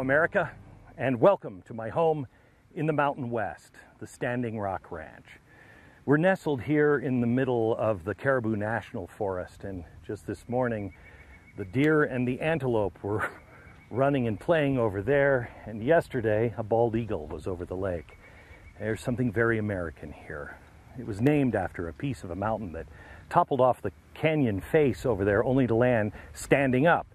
America, and welcome to my home in the Mountain West, the Standing Rock Ranch. We're nestled here in the middle of the Caribou National Forest, and just this morning, the deer and the antelope were running and playing over there, and yesterday, a bald eagle was over the lake. There's something very American here. It was named after a piece of a mountain that toppled off the canyon face over there, only to land standing up.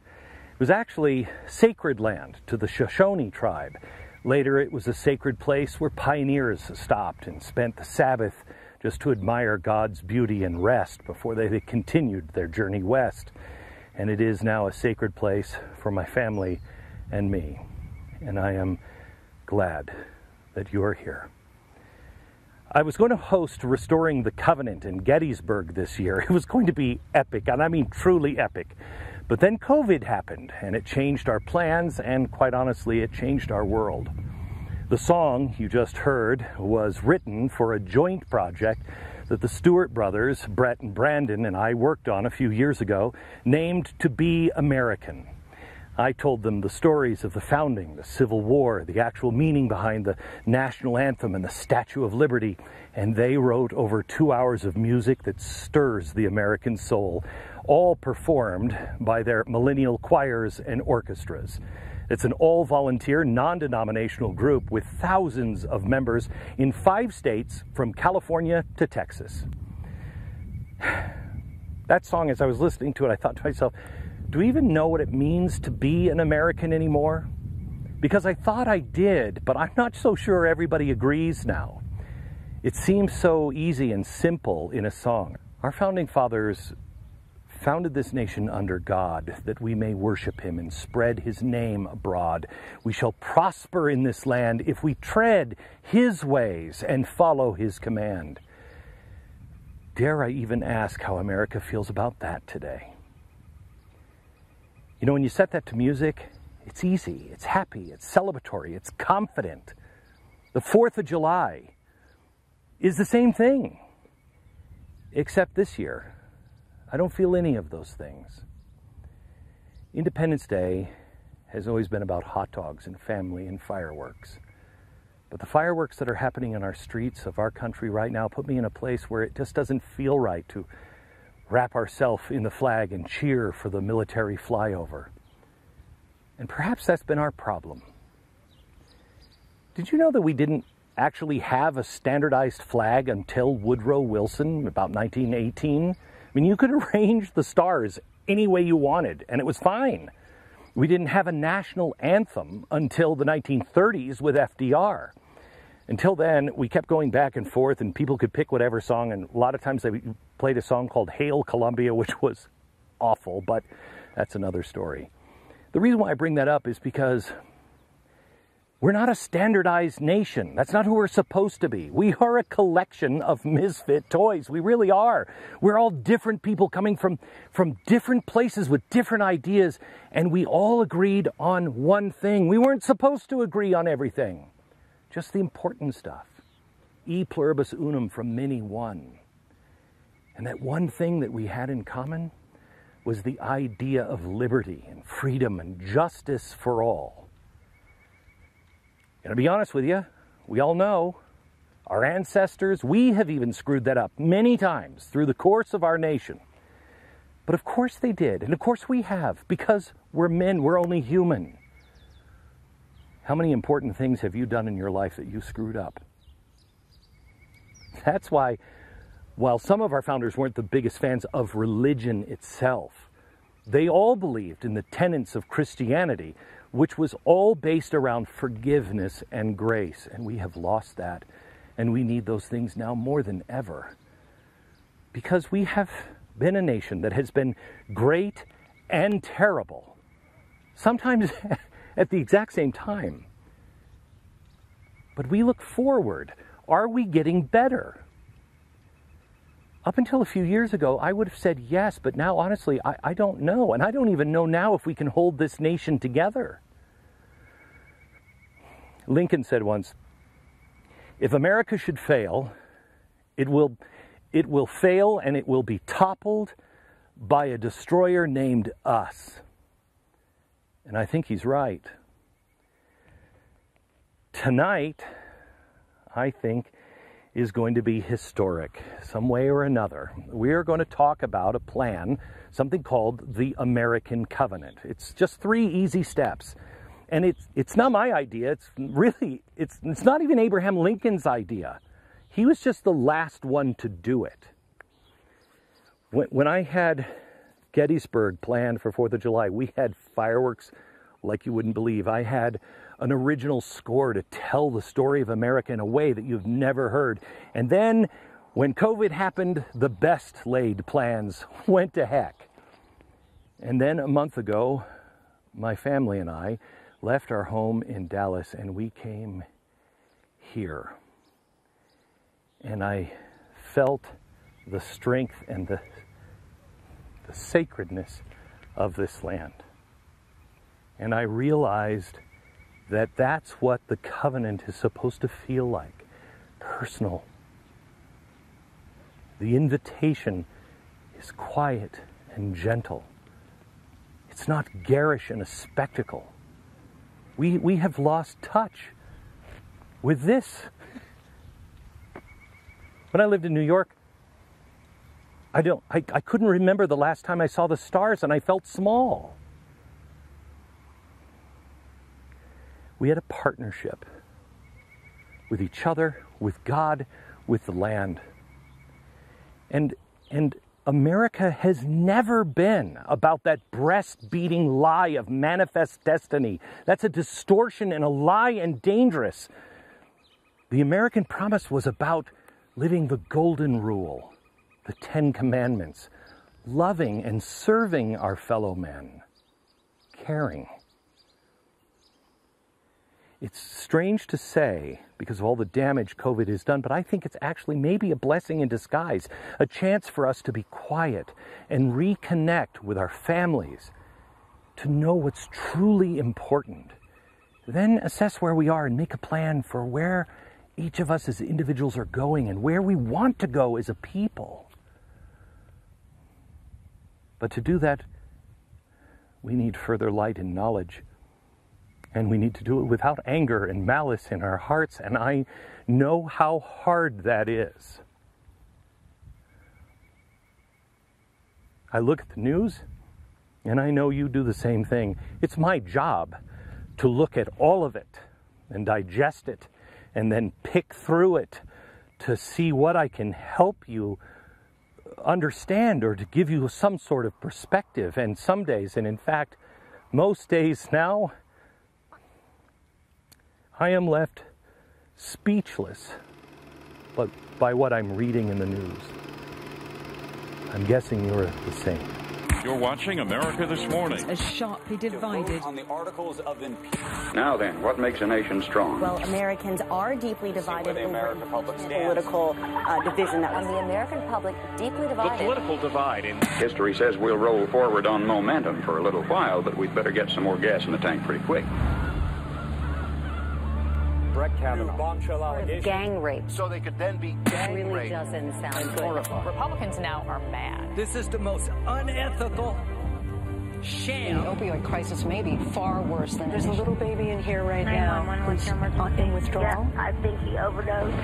It was actually sacred land to the Shoshone tribe. Later, it was a sacred place where pioneers stopped and spent the Sabbath just to admire God's beauty and rest before they continued their journey west. And it is now a sacred place for my family and me. And I am glad that you are here. I was going to host Restoring the Covenant in Gettysburg this year. It was going to be epic, and I mean truly epic. But then COVID happened, and it changed our plans, and quite honestly, it changed our world. The song you just heard was written for a joint project that the Stewart brothers, Brett and Brandon, and I worked on a few years ago, named To Be American. I told them the stories of the founding, the Civil War, the actual meaning behind the national anthem and the Statue of Liberty, and they wrote over two hours of music that stirs the American soul, all performed by their millennial choirs and orchestras. It's an all volunteer, non denominational group with thousands of members in five states from California to Texas. That song, as I was listening to it, I thought to myself, do we even know what it means to be an American anymore? Because I thought I did, but I'm not so sure everybody agrees now. It seems so easy and simple in a song. Our founding fathers founded this nation under God that we may worship him and spread his name abroad. We shall prosper in this land if we tread his ways and follow his command. Dare I even ask how America feels about that today? You know, when you set that to music, it's easy, it's happy, it's celebratory, it's confident. The 4th of July is the same thing, except this year. I don't feel any of those things. Independence Day has always been about hot dogs and family and fireworks. But the fireworks that are happening in our streets of our country right now put me in a place where it just doesn't feel right to wrap ourselves in the flag and cheer for the military flyover. And perhaps that's been our problem. Did you know that we didn't actually have a standardized flag until Woodrow Wilson, about 1918? I mean, you could arrange the stars any way you wanted, and it was fine. We didn't have a national anthem until the 1930s with FDR until then, we kept going back and forth, and people could pick whatever song. And a lot of times they played a song called Hail Columbia, which was awful, but that's another story. The reason why I bring that up is because we're not a standardized nation. That's not who we're supposed to be. We are a collection of misfit toys. We really are. We're all different people coming from, from different places with different ideas, and we all agreed on one thing. We weren't supposed to agree on everything just the important stuff. E pluribus unum from many one. And that one thing that we had in common was the idea of liberty and freedom and justice for all. To be honest with you, we all know our ancestors, we have even screwed that up many times through the course of our nation. But of course they did, and of course we have, because we're men, we're only human. How many important things have you done in your life that you screwed up? That's why, while some of our founders weren't the biggest fans of religion itself, they all believed in the tenets of Christianity, which was all based around forgiveness and grace. And we have lost that. And we need those things now more than ever. Because we have been a nation that has been great and terrible. Sometimes at the exact same time. But we look forward. Are we getting better? Up until a few years ago, I would have said yes, but now honestly, I, I don't know. And I don't even know now if we can hold this nation together. Lincoln said once if America should fail, it will, it will fail and it will be toppled by a destroyer named us. And I think he's right. tonight, I think, is going to be historic, some way or another. We are going to talk about a plan, something called the American Covenant. It's just three easy steps. And it's, it's not my idea. It's really, it's, it's not even Abraham Lincoln's idea. He was just the last one to do it. When, when I had Gettysburg planned for 4th of July, we had fireworks like you wouldn't believe. I had an original score to tell the story of America in a way that you've never heard. And then when COVID happened, the best laid plans went to heck. And then a month ago, my family and I left our home in Dallas and we came here. And I felt the strength and the, the sacredness of this land. And I realized that that's what the covenant is supposed to feel like personal. The invitation is quiet and gentle. It's not garish and a spectacle. We, we have lost touch with this. When I lived in New York, I, don't, I, I couldn't remember the last time I saw the stars and I felt small. We had a partnership with each other, with God, with the land. And, and America has never been about that breast beating lie of manifest destiny. That's a distortion and a lie and dangerous. The American promise was about living the golden rule, the Ten Commandments, loving and serving our fellow men, caring. It's strange to say because of all the damage COVID has done, but I think it's actually maybe a blessing in disguise, a chance for us to be quiet and reconnect with our families, to know what's truly important. Then assess where we are and make a plan for where each of us as individuals are going and where we want to go as a people. But to do that, we need further light and knowledge and we need to do it without anger and malice in our hearts. And I know how hard that is. I look at the news, and I know you do the same thing. It's my job to look at all of it and digest it and then pick through it to see what I can help you understand or to give you some sort of perspective. And some days, and in fact, most days now, I am left speechless but by what I'm reading in the news. I'm guessing you're the same. You're watching America This Morning. As sharply divided. On the articles of impeachment. Now then, what makes a nation strong? Well, Americans are deeply divided the over American public the political uh, division that was the American public deeply divided. The Political divide in History says we'll roll forward on momentum for a little while, but we'd better get some more gas in the tank pretty quick. Brett Kavanaugh. Bombshell allegation. Gang rape So they could then be gang really raped. doesn't sound good. Republicans now are mad. This is the most unethical The opioid crisis may be far worse than There's a little baby in here right now 911, what's who's your in withdrawal. I think he overdosed.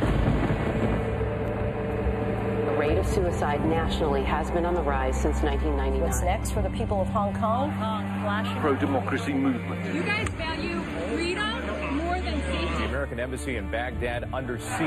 The rate of suicide nationally has been on the rise since 1999. What's next for the people of Hong Kong? pro-democracy movement. You guys value freedom more than safety. American embassy in Baghdad under siege.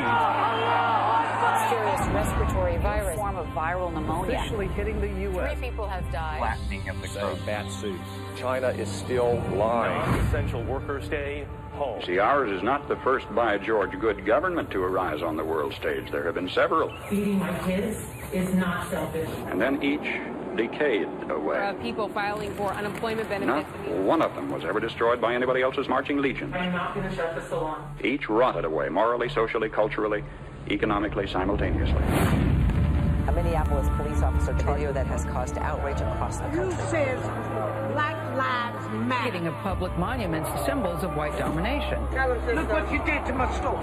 Serious respiratory virus. form of viral pneumonia. Officially hitting the U.S. Three people have died. Flattening of the bat suit. China is still lying. Essential workers stay home. See, ours is not the first by George good government to arise on the world stage. There have been several, Feeding my kids is not selfish. and then each decayed away. Uh, people filing for unemployment benefits. Not one of them was ever destroyed by anybody else's marching legions. I'm not going to shut the salon. Each rotted away, morally, socially, culturally, economically, simultaneously. A Minneapolis police officer tell you that has caused outrage across the country. says Black Lives Matter? Hitting of public monuments, symbols of white domination. Look what you did to my store.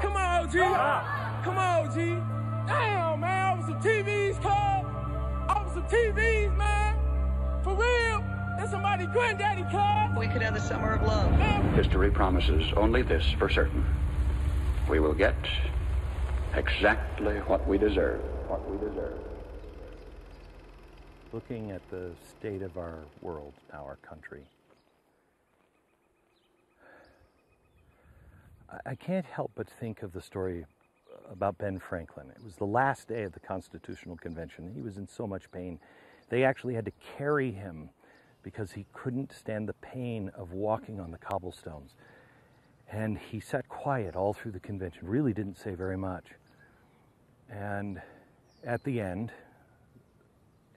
Come on, G. Come on, G. Damn, man. I was some TVs, cuz. I was some TVs, man. For real. That's somebody granddaddy car. We could have the summer of love. History promises only this for certain. We will get exactly what we deserve. What we deserve. Looking at the state of our world now, our country, I can't help but think of the story about Ben Franklin. It was the last day of the Constitutional Convention. He was in so much pain. They actually had to carry him because he couldn't stand the pain of walking on the cobblestones. And he sat quiet all through the convention, really didn't say very much. And at the end,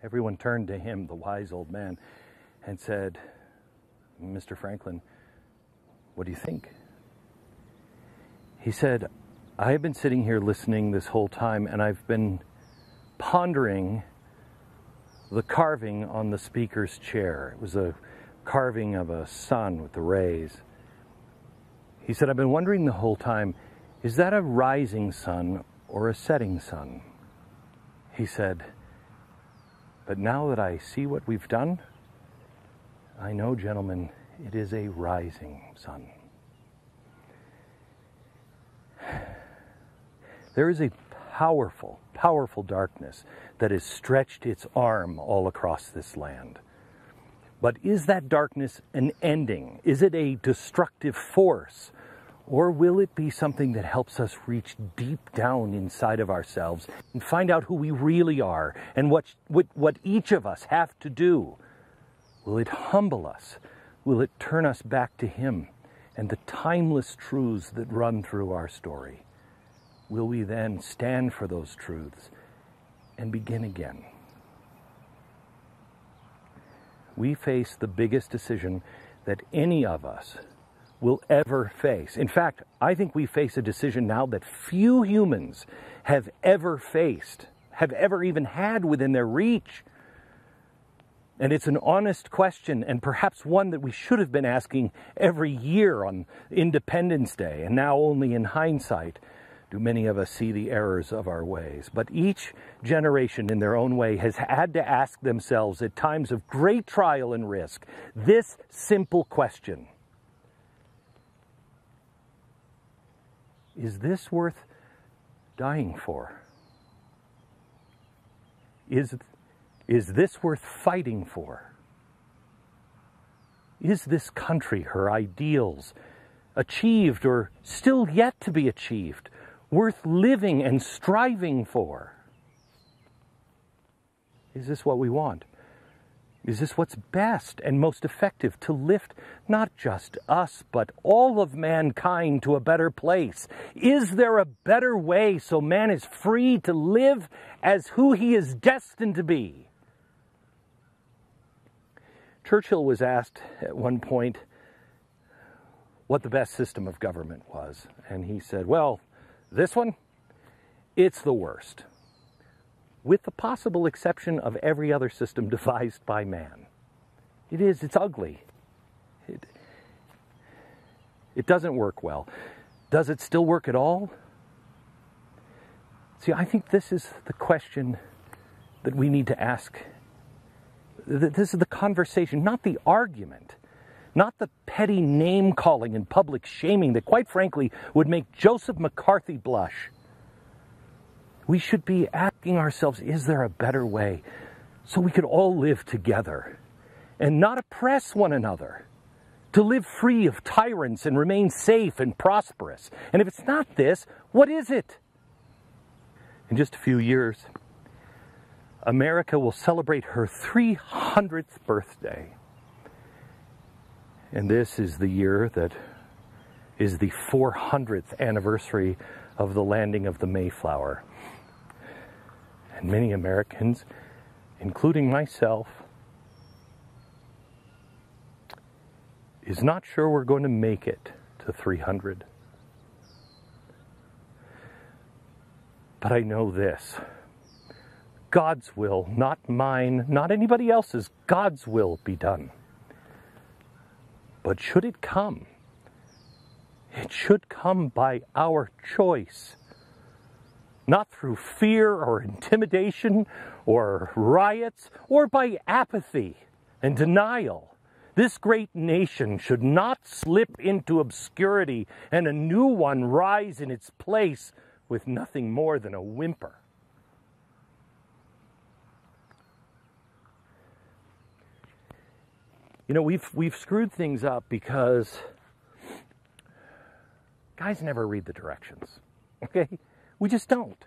everyone turned to him, the wise old man, and said, Mr. Franklin, what do you think? He said, I have been sitting here listening this whole time and I've been pondering the carving on the speaker's chair. It was a carving of a sun with the rays. He said, I've been wondering the whole time, is that a rising sun or a setting sun? He said, but now that I see what we've done, I know, gentlemen, it is a rising sun. There is a powerful, powerful darkness that has stretched its arm all across this land. But is that darkness an ending? Is it a destructive force? Or will it be something that helps us reach deep down inside of ourselves and find out who we really are and what, what, what each of us have to do? Will it humble us? Will it turn us back to Him and the timeless truths that run through our story? Will we then stand for those truths and begin again? We face the biggest decision that any of us will ever face. In fact, I think we face a decision now that few humans have ever faced, have ever even had within their reach. And it's an honest question, and perhaps one that we should have been asking every year on Independence Day, and now only in hindsight do many of us see the errors of our ways. But each generation, in their own way, has had to ask themselves at times of great trial and risk this simple question Is this worth dying for? Is, is this worth fighting for? Is this country, her ideals, achieved or still yet to be achieved? Worth living and striving for? Is this what we want? Is this what's best and most effective to lift not just us, but all of mankind to a better place? Is there a better way so man is free to live as who he is destined to be? Churchill was asked at one point what the best system of government was, and he said, Well, this one, it's the worst, with the possible exception of every other system devised by man. It is, it's ugly. It, it doesn't work well. Does it still work at all? See, I think this is the question that we need to ask. This is the conversation, not the argument not the petty name calling and public shaming that, quite frankly, would make Joseph McCarthy blush. We should be asking ourselves is there a better way so we could all live together and not oppress one another? To live free of tyrants and remain safe and prosperous. And if it's not this, what is it? In just a few years, America will celebrate her 300th birthday. And this is the year that is the 400th anniversary of the landing of the Mayflower. And many Americans, including myself, is not sure we're going to make it to 300. But I know this God's will, not mine, not anybody else's, God's will be done. But should it come, it should come by our choice, not through fear or intimidation or riots or by apathy and denial. This great nation should not slip into obscurity and a new one rise in its place with nothing more than a whimper. You know, we've, we've screwed things up because guys never read the directions, okay? We just don't.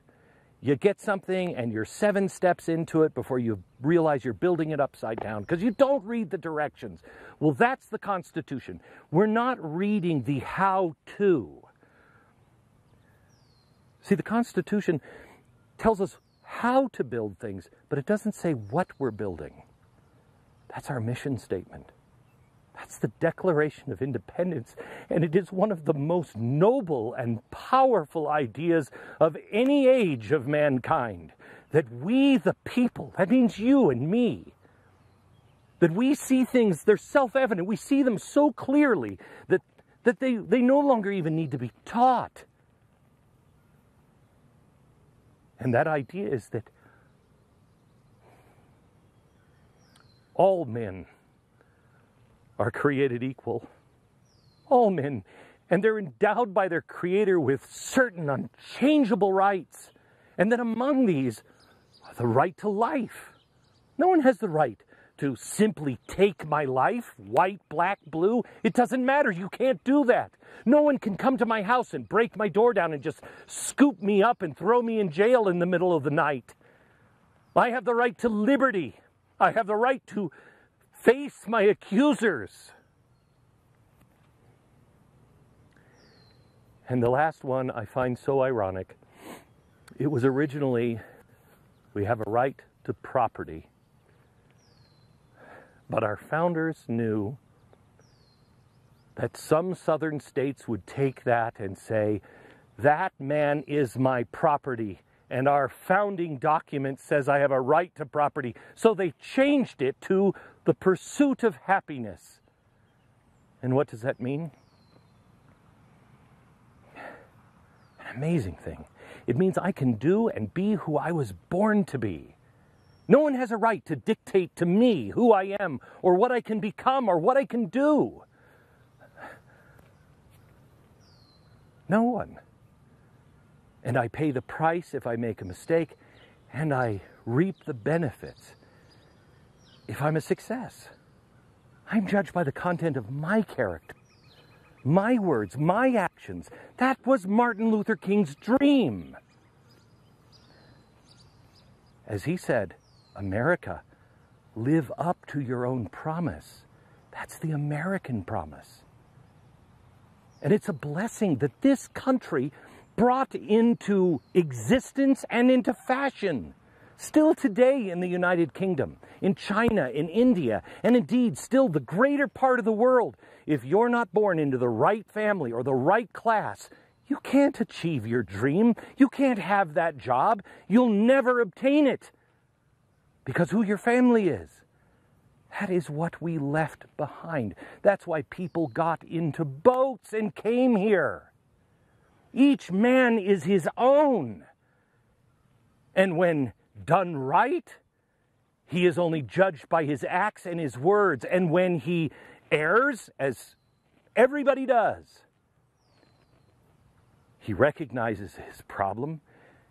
You get something and you're seven steps into it before you realize you're building it upside down because you don't read the directions. Well, that's the Constitution. We're not reading the how to. See, the Constitution tells us how to build things, but it doesn't say what we're building. That's our mission statement. That's the Declaration of Independence, and it is one of the most noble and powerful ideas of any age of mankind. That we, the people, that means you and me, that we see things, they're self evident, we see them so clearly that, that they, they no longer even need to be taught. And that idea is that all men are created equal. All men. And they're endowed by their Creator with certain unchangeable rights. And then among these, are the right to life. No one has the right to simply take my life, white, black, blue. It doesn't matter. You can't do that. No one can come to my house and break my door down and just scoop me up and throw me in jail in the middle of the night. I have the right to liberty. I have the right to face my accusers. And the last one I find so ironic. It was originally we have a right to property. But our founders knew that some southern states would take that and say, that man is my property and our founding document says I have a right to property. So they changed it to the pursuit of happiness. And what does that mean? An amazing thing. It means I can do and be who I was born to be. No one has a right to dictate to me who I am or what I can become or what I can do. No one and I pay the price if I make a mistake, and I reap the benefits if I'm a success. I'm judged by the content of my character, my words, my actions. That was Martin Luther King's dream. As he said, America, live up to your own promise. That's the American promise. And it's a blessing that this country brought into existence and into fashion. Still today in the United Kingdom, in China, in India, and indeed still the greater part of the world, if you're not born into the right family or the right class, you can't achieve your dream. You can't have that job. You'll never obtain it because who your family is. That is what we left behind. That's why people got into boats and came here. Each man is his own. And when done right, he is only judged by his acts and his words. And when he errs, as everybody does, he recognizes his problem,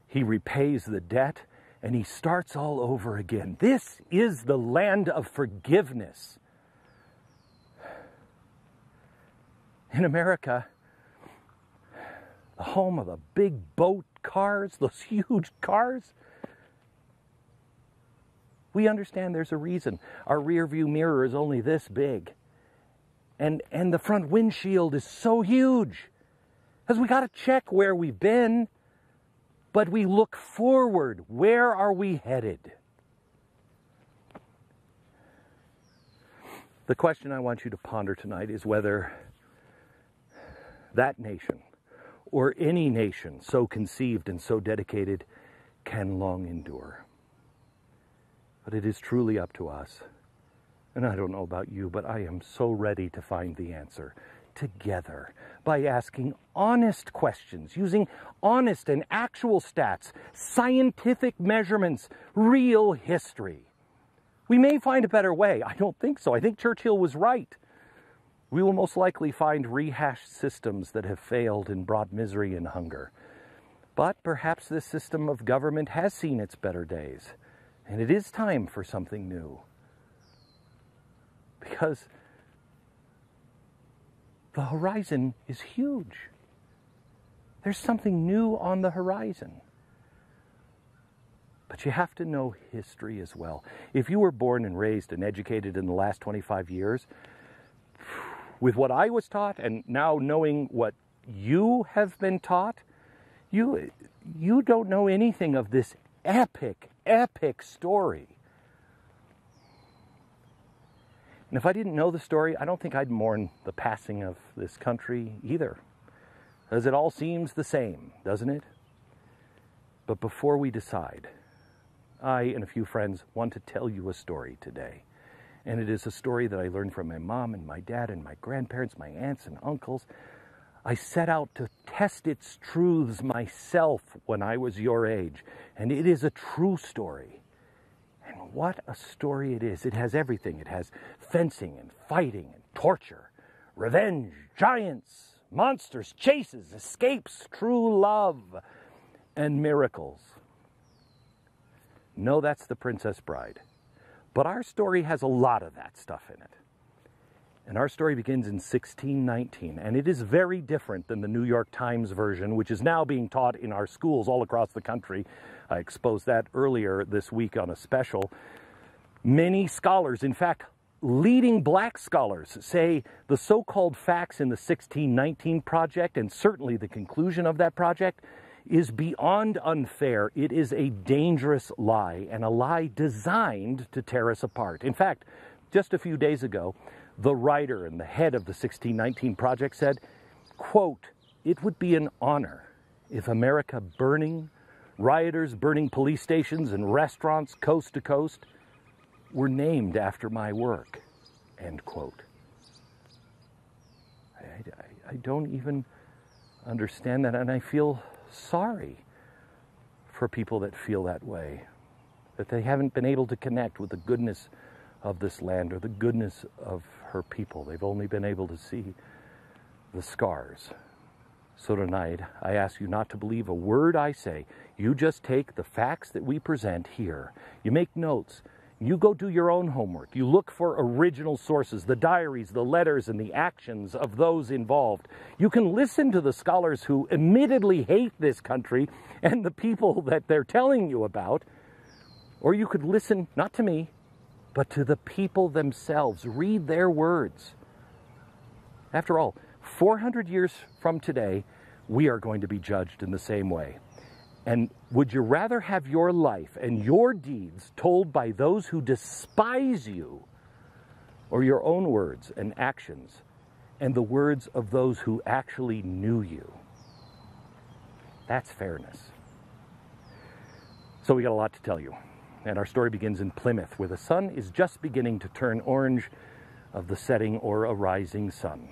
he repays the debt, and he starts all over again. This is the land of forgiveness. In America, the home of the big boat cars, those huge cars. We understand there's a reason. Our rear view mirror is only this big. And, and the front windshield is so huge. Because we got to check where we've been, but we look forward. Where are we headed? The question I want you to ponder tonight is whether that nation, or any nation so conceived and so dedicated can long endure. But it is truly up to us. And I don't know about you, but I am so ready to find the answer together by asking honest questions, using honest and actual stats, scientific measurements, real history. We may find a better way. I don't think so. I think Churchill was right. We will most likely find rehashed systems that have failed and brought misery and hunger. But perhaps this system of government has seen its better days, and it is time for something new. Because the horizon is huge. There's something new on the horizon. But you have to know history as well. If you were born and raised and educated in the last 25 years, with what I was taught and now knowing what you have been taught, you, you don't know anything of this epic, epic story. And if I didn't know the story, I don't think I'd mourn the passing of this country either. As it all seems the same, doesn't it? But before we decide, I and a few friends want to tell you a story today. And it is a story that I learned from my mom and my dad and my grandparents, my aunts and uncles. I set out to test its truths myself when I was your age. And it is a true story. And what a story it is. It has everything it has fencing and fighting and torture, revenge, giants, monsters, chases, escapes, true love, and miracles. No, that's the Princess Bride. But our story has a lot of that stuff in it. And our story begins in 1619, and it is very different than the New York Times version, which is now being taught in our schools all across the country. I exposed that earlier this week on a special. Many scholars, in fact, leading black scholars, say the so called facts in the 1619 project, and certainly the conclusion of that project, is beyond unfair. It is a dangerous lie, and a lie designed to tear us apart. In fact, just a few days ago, the writer and the head of the 1619 project said, quote, it would be an honor if America burning, rioters burning police stations and restaurants coast to coast were named after my work, end quote. I, I, I don't even understand that, and I feel sorry for people that feel that way, that they haven't been able to connect with the goodness of this land or the goodness of her people. They've only been able to see the scars. So tonight, I ask you not to believe a word I say. You just take the facts that we present here. You make notes. You go do your own homework. You look for original sources, the diaries, the letters, and the actions of those involved. You can listen to the scholars who admittedly hate this country and the people that they're telling you about. Or you could listen, not to me, but to the people themselves. Read their words. After all, 400 years from today, we are going to be judged in the same way. And would you rather have your life and your deeds told by those who despise you, or your own words and actions and the words of those who actually knew you? That's fairness. So we got a lot to tell you. And our story begins in Plymouth, where the sun is just beginning to turn orange of the setting or a rising sun.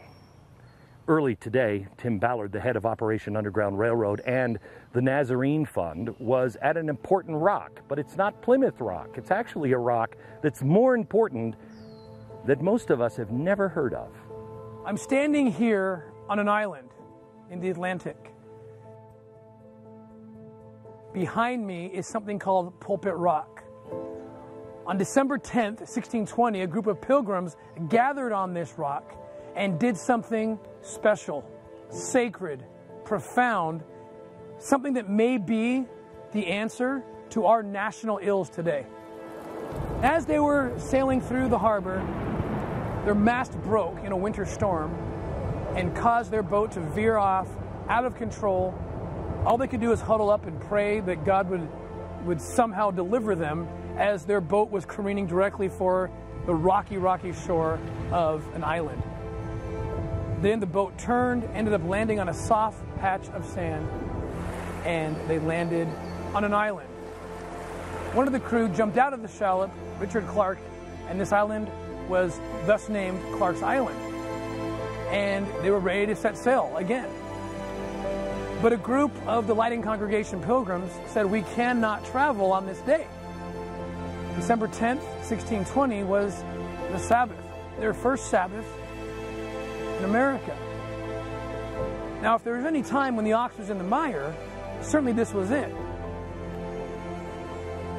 Early today, Tim Ballard, the head of Operation Underground Railroad and the Nazarene Fund, was at an important rock, but it's not Plymouth Rock. It's actually a rock that's more important that most of us have never heard of. I'm standing here on an island in the Atlantic. Behind me is something called Pulpit Rock. On December 10th, 1620, a group of pilgrims gathered on this rock and did something special, sacred, profound, something that may be the answer to our national ills today. As they were sailing through the harbor, their mast broke in a winter storm and caused their boat to veer off out of control. All they could do is huddle up and pray that God would, would somehow deliver them as their boat was careening directly for the rocky, rocky shore of an island. Then the boat turned, ended up landing on a soft patch of sand, and they landed on an island. One of the crew jumped out of the shallop, Richard Clark, and this island was thus named Clark's Island. And they were ready to set sail again. But a group of the Leyden Congregation pilgrims said, We cannot travel on this day. December 10th, 1620 was the Sabbath, their first Sabbath in America. Now, if there was any time when the ox was in the mire, certainly this was it.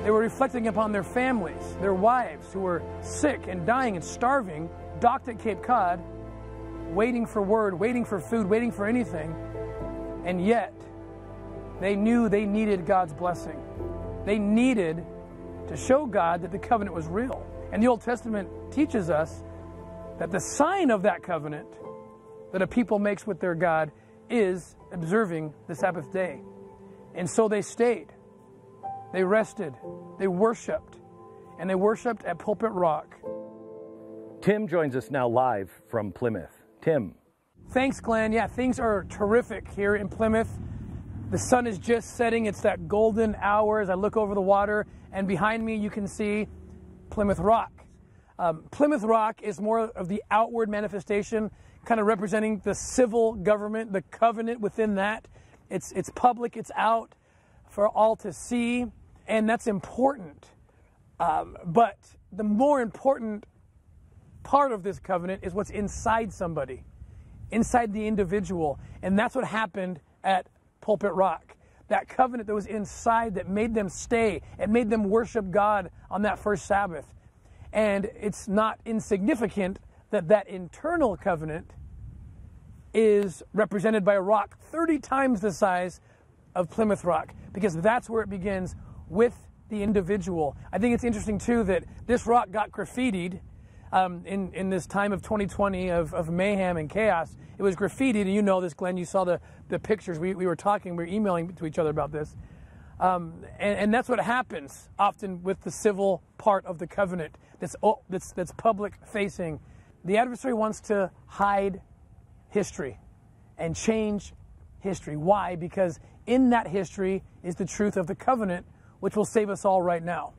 They were reflecting upon their families, their wives who were sick and dying and starving, docked at Cape Cod, waiting for word, waiting for food, waiting for anything. And yet, they knew they needed God's blessing. They needed to show God that the covenant was real. And the Old Testament teaches us that the sign of that covenant that a people makes with their God is observing the Sabbath day. And so they stayed. They rested. They worshiped. And they worshiped at Pulpit Rock. Tim joins us now live from Plymouth. Tim. Thanks, Glenn. Yeah, things are terrific here in Plymouth. The sun is just setting. It's that golden hour as I look over the water, and behind me you can see Plymouth Rock. Um, Plymouth Rock is more of the outward manifestation, kind of representing the civil government, the covenant within that. It's, it's public, it's out for all to see, and that's important. Um, but the more important part of this covenant is what's inside somebody, inside the individual. And that's what happened at Pulpit Rock. That covenant that was inside that made them stay, it made them worship God on that first Sabbath. And it's not insignificant that that internal covenant is represented by a rock 30 times the size of Plymouth Rock, because that's where it begins with the individual. I think it's interesting too that this rock got graffitied um, in, in this time of 2020 of, of mayhem and chaos. It was graffitied, and you know this, Glenn. You saw the, the pictures. We, we were talking, we were emailing to each other about this. Um, and, and, that's what happens often with the civil part of the covenant that's, that's, that's public facing. The adversary wants to hide history and change history. Why? Because in that history is the truth of the covenant, which will save us all right now.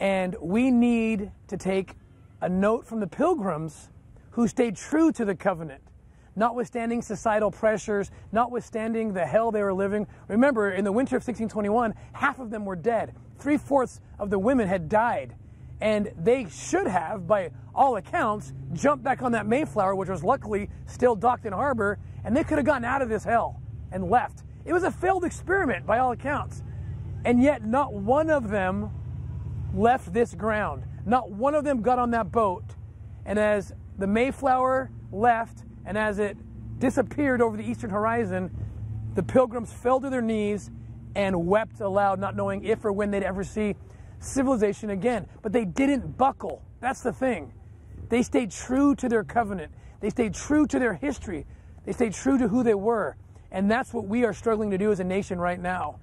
And we need to take a note from the pilgrims who stayed true to the covenant, notwithstanding societal pressures, notwithstanding the hell they were living. Remember, in the winter of 1621, half of them were dead. Three fourths of the women had died. And they should have, by all accounts, jumped back on that Mayflower, which was luckily still docked in harbor, and they could have gotten out of this hell and left. It was a failed experiment, by all accounts. And yet, not one of them left this ground. Not one of them got on that boat. And as the Mayflower left and as it disappeared over the eastern horizon, the pilgrims fell to their knees and wept aloud, not knowing if or when they'd ever see civilization again. But they didn't buckle. That's the thing. They stayed true to their covenant, they stayed true to their history, they stayed true to who they were. And that's what we are struggling to do as a nation right now.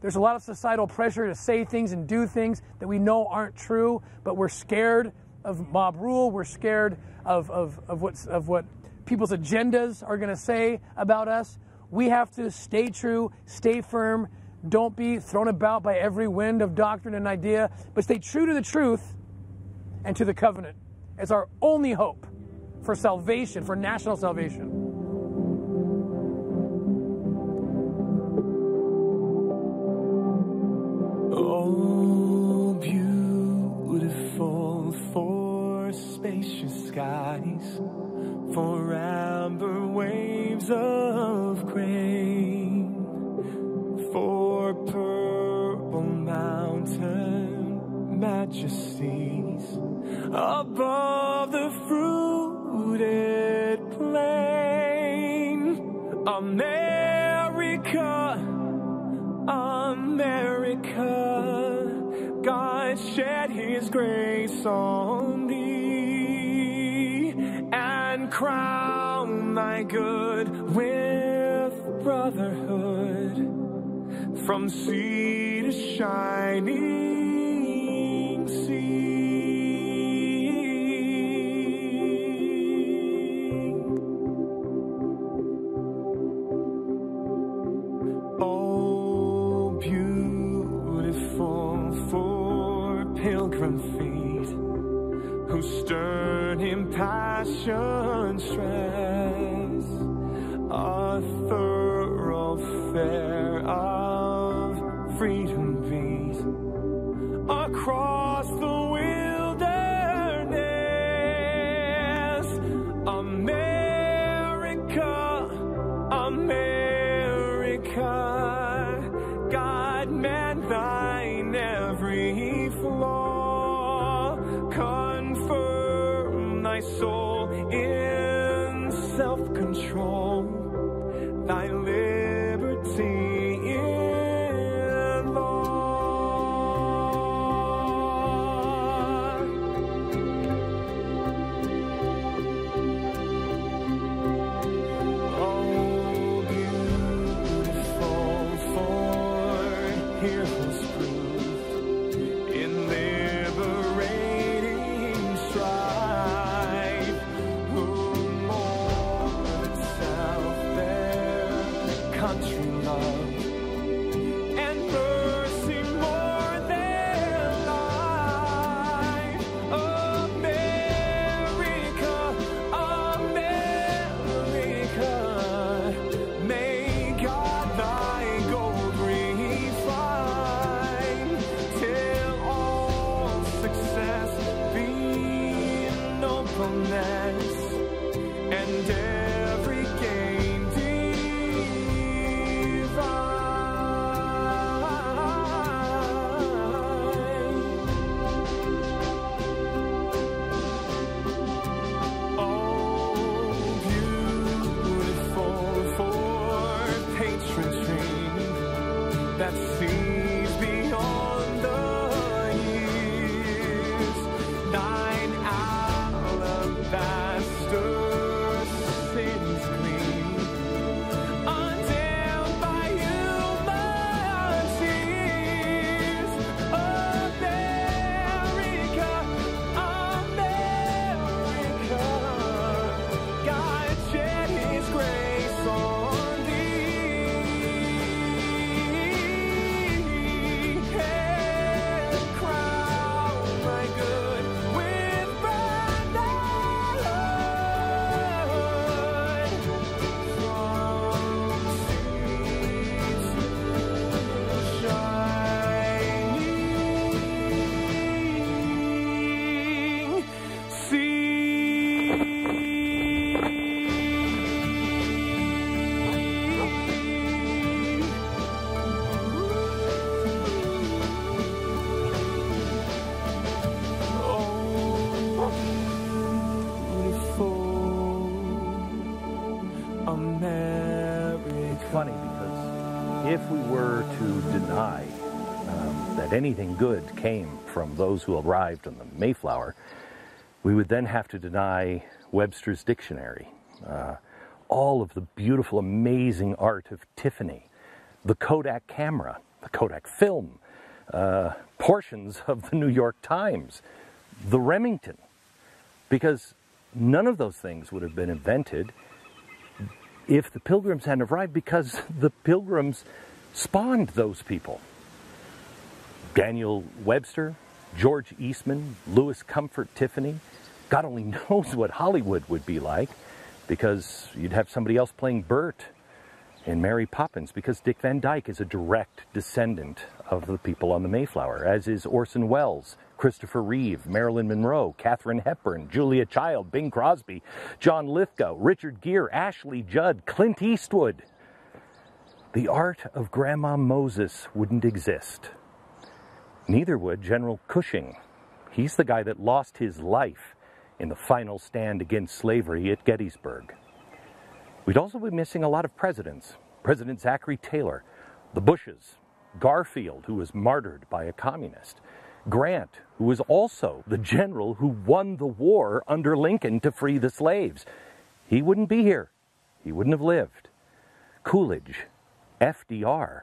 There's a lot of societal pressure to say things and do things that we know aren't true, but we're scared of mob rule. We're scared of, of, of, what's, of what people's agendas are going to say about us. We have to stay true, stay firm, don't be thrown about by every wind of doctrine and idea, but stay true to the truth and to the covenant. It's our only hope for salvation, for national salvation. Skies, for amber waves of grain, for purple mountain majesties above the fruited plain. America America, God shed his grace on thee and crown thy good with brotherhood from sea to shining sea. Oh, beautiful for pilgrim whose stern impassioned stress. A thoroughfare of freedom beat across anything good came from those who arrived on the Mayflower, we would then have to deny Webster's dictionary, uh, all of the beautiful, amazing art of Tiffany, the Kodak camera, the Kodak film, uh, portions of the New York Times, the Remington, because none of those things would have been invented if the pilgrims hadn't arrived because the pilgrims spawned those people. Daniel Webster, George Eastman, Louis Comfort Tiffany. God only knows what Hollywood would be like because you'd have somebody else playing Bert in Mary Poppins because Dick Van Dyke is a direct descendant of the people on the Mayflower, as is Orson Welles, Christopher Reeve, Marilyn Monroe, Katharine Hepburn, Julia Child, Bing Crosby, John Lithgow, Richard Gere, Ashley Judd, Clint Eastwood. The art of Grandma Moses wouldn't exist. Neither would General Cushing. He's the guy that lost his life in the final stand against slavery at Gettysburg. We'd also be missing a lot of presidents. President Zachary Taylor, the Bushes, Garfield, who was martyred by a communist, Grant, who was also the general who won the war under Lincoln to free the slaves. He wouldn't be here. He wouldn't have lived. Coolidge, FDR,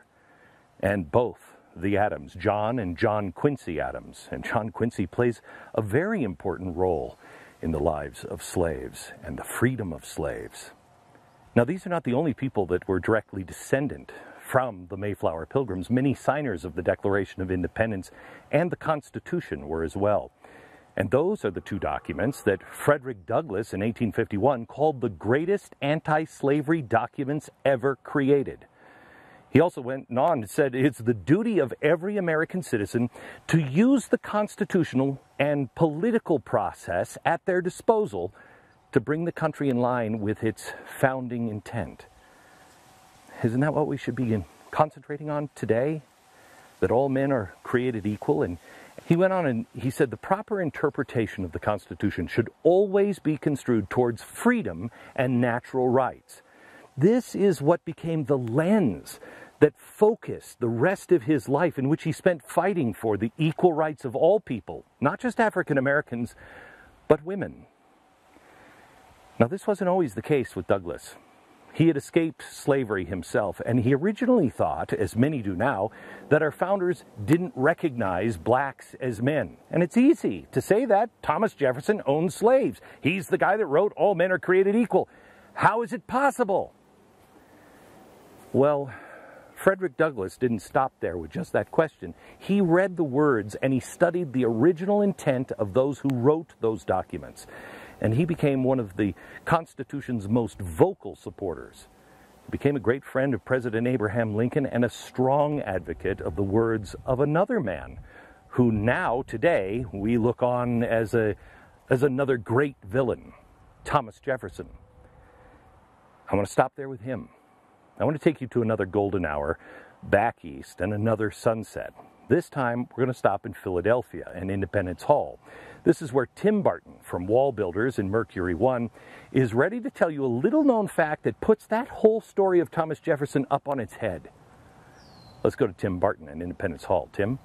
and both the Adams, John and John Quincy Adams. And John Quincy plays a very important role in the lives of slaves and the freedom of slaves. Now, these are not the only people that were directly descendant from the Mayflower Pilgrims. Many signers of the Declaration of Independence and the Constitution were as well. And those are the two documents that Frederick Douglass in 1851 called the greatest anti slavery documents ever created. He also went on and said it's the duty of every American citizen to use the constitutional and political process at their disposal to bring the country in line with its founding intent. Isn't that what we should be concentrating on today? That all men are created equal? And he went on and he said the proper interpretation of the Constitution should always be construed towards freedom and natural rights. This is what became the lens that focused the rest of his life in which he spent fighting for the equal rights of all people, not just African Americans, but women. Now, this wasn't always the case with Douglass. He had escaped slavery himself, and he originally thought, as many do now, that our founders didn't recognize blacks as men. And it's easy to say that. Thomas Jefferson owned slaves. He's the guy that wrote, All men are created equal. How is it possible? Well, Frederick Douglass didn't stop there with just that question. He read the words and he studied the original intent of those who wrote those documents. And he became one of the Constitution's most vocal supporters. He became a great friend of President Abraham Lincoln and a strong advocate of the words of another man who now, today, we look on as, a, as another great villain, Thomas Jefferson. I want to stop there with him. I want to take you to another golden hour back east and another sunset. This time, we're going to stop in Philadelphia and Independence Hall. This is where Tim Barton from WallBuilders in Mercury One is ready to tell you a little known fact that puts that whole story of Thomas Jefferson up on its head. Let's go to Tim Barton and Independence Hall. Tim?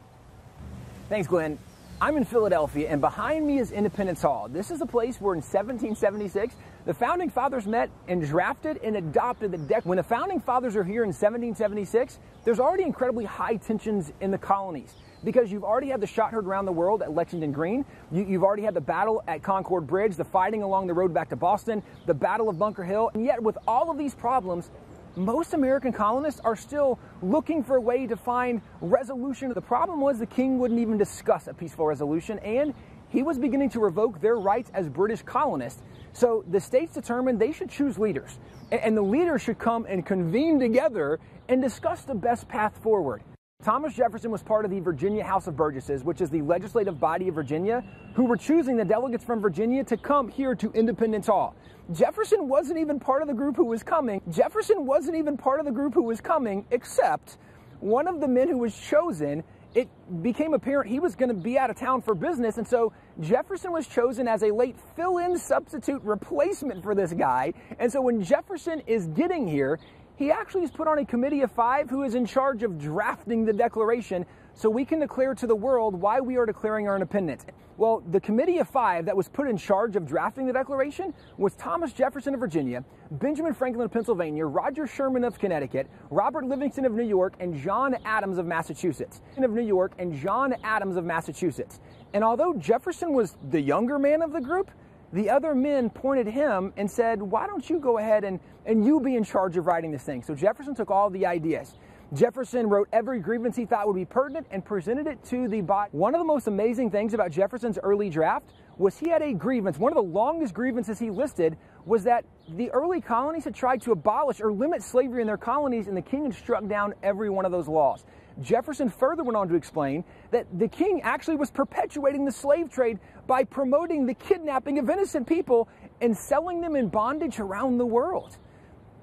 Thanks, Glenn. I'm in Philadelphia, and behind me is Independence Hall. This is a place where in 1776, the founding fathers met and drafted and adopted the Declaration. When the founding fathers are here in 1776, there's already incredibly high tensions in the colonies because you've already had the shot heard around the world at Lexington Green. You, have already had the battle at Concord Bridge, the fighting along the road back to Boston, the Battle of Bunker Hill. And yet, with all of these problems, most American colonists are still looking for a way to find resolution. The problem was the king wouldn't even discuss a peaceful resolution, and he was beginning to revoke their rights as British colonists. So the states determined they should choose leaders, and the leaders should come and convene together and discuss the best path forward. Thomas Jefferson was part of the Virginia House of Burgesses, which is the legislative body of Virginia, who were choosing the delegates from Virginia to come here to Independence Hall. Jefferson wasn't even part of the group who was coming. Jefferson wasn't even part of the group who was coming, except one of the men who was chosen. It became apparent he was going to be out of town for business, and so Jefferson was chosen as a late fill in substitute replacement for this guy. And so when Jefferson is getting here, he actually is put on a committee of five who is in charge of drafting the Declaration so we can declare to the world why we are declaring our independence. Well, the committee of five that was put in charge of drafting the Declaration was Thomas Jefferson of Virginia, Benjamin Franklin of Pennsylvania, Roger Sherman of Connecticut, Robert Livingston of New York, and John Adams of Massachusetts. Of New York and John Adams of Massachusetts. And although Jefferson was the younger man of the group, the other men pointed him and said, Why don't you go ahead and, and you be in charge of writing this thing? So Jefferson took all the ideas. Jefferson wrote every grievance he thought would be pertinent and presented it to the bot. One of the most amazing things about Jefferson's early draft was he had a grievance. One of the longest grievances he listed was that the early colonies had tried to abolish or limit slavery in their colonies, and the king had struck down every one of those laws. Jefferson further went on to explain that the king actually was perpetuating the slave trade by promoting the kidnapping of innocent people and selling them in bondage around the world.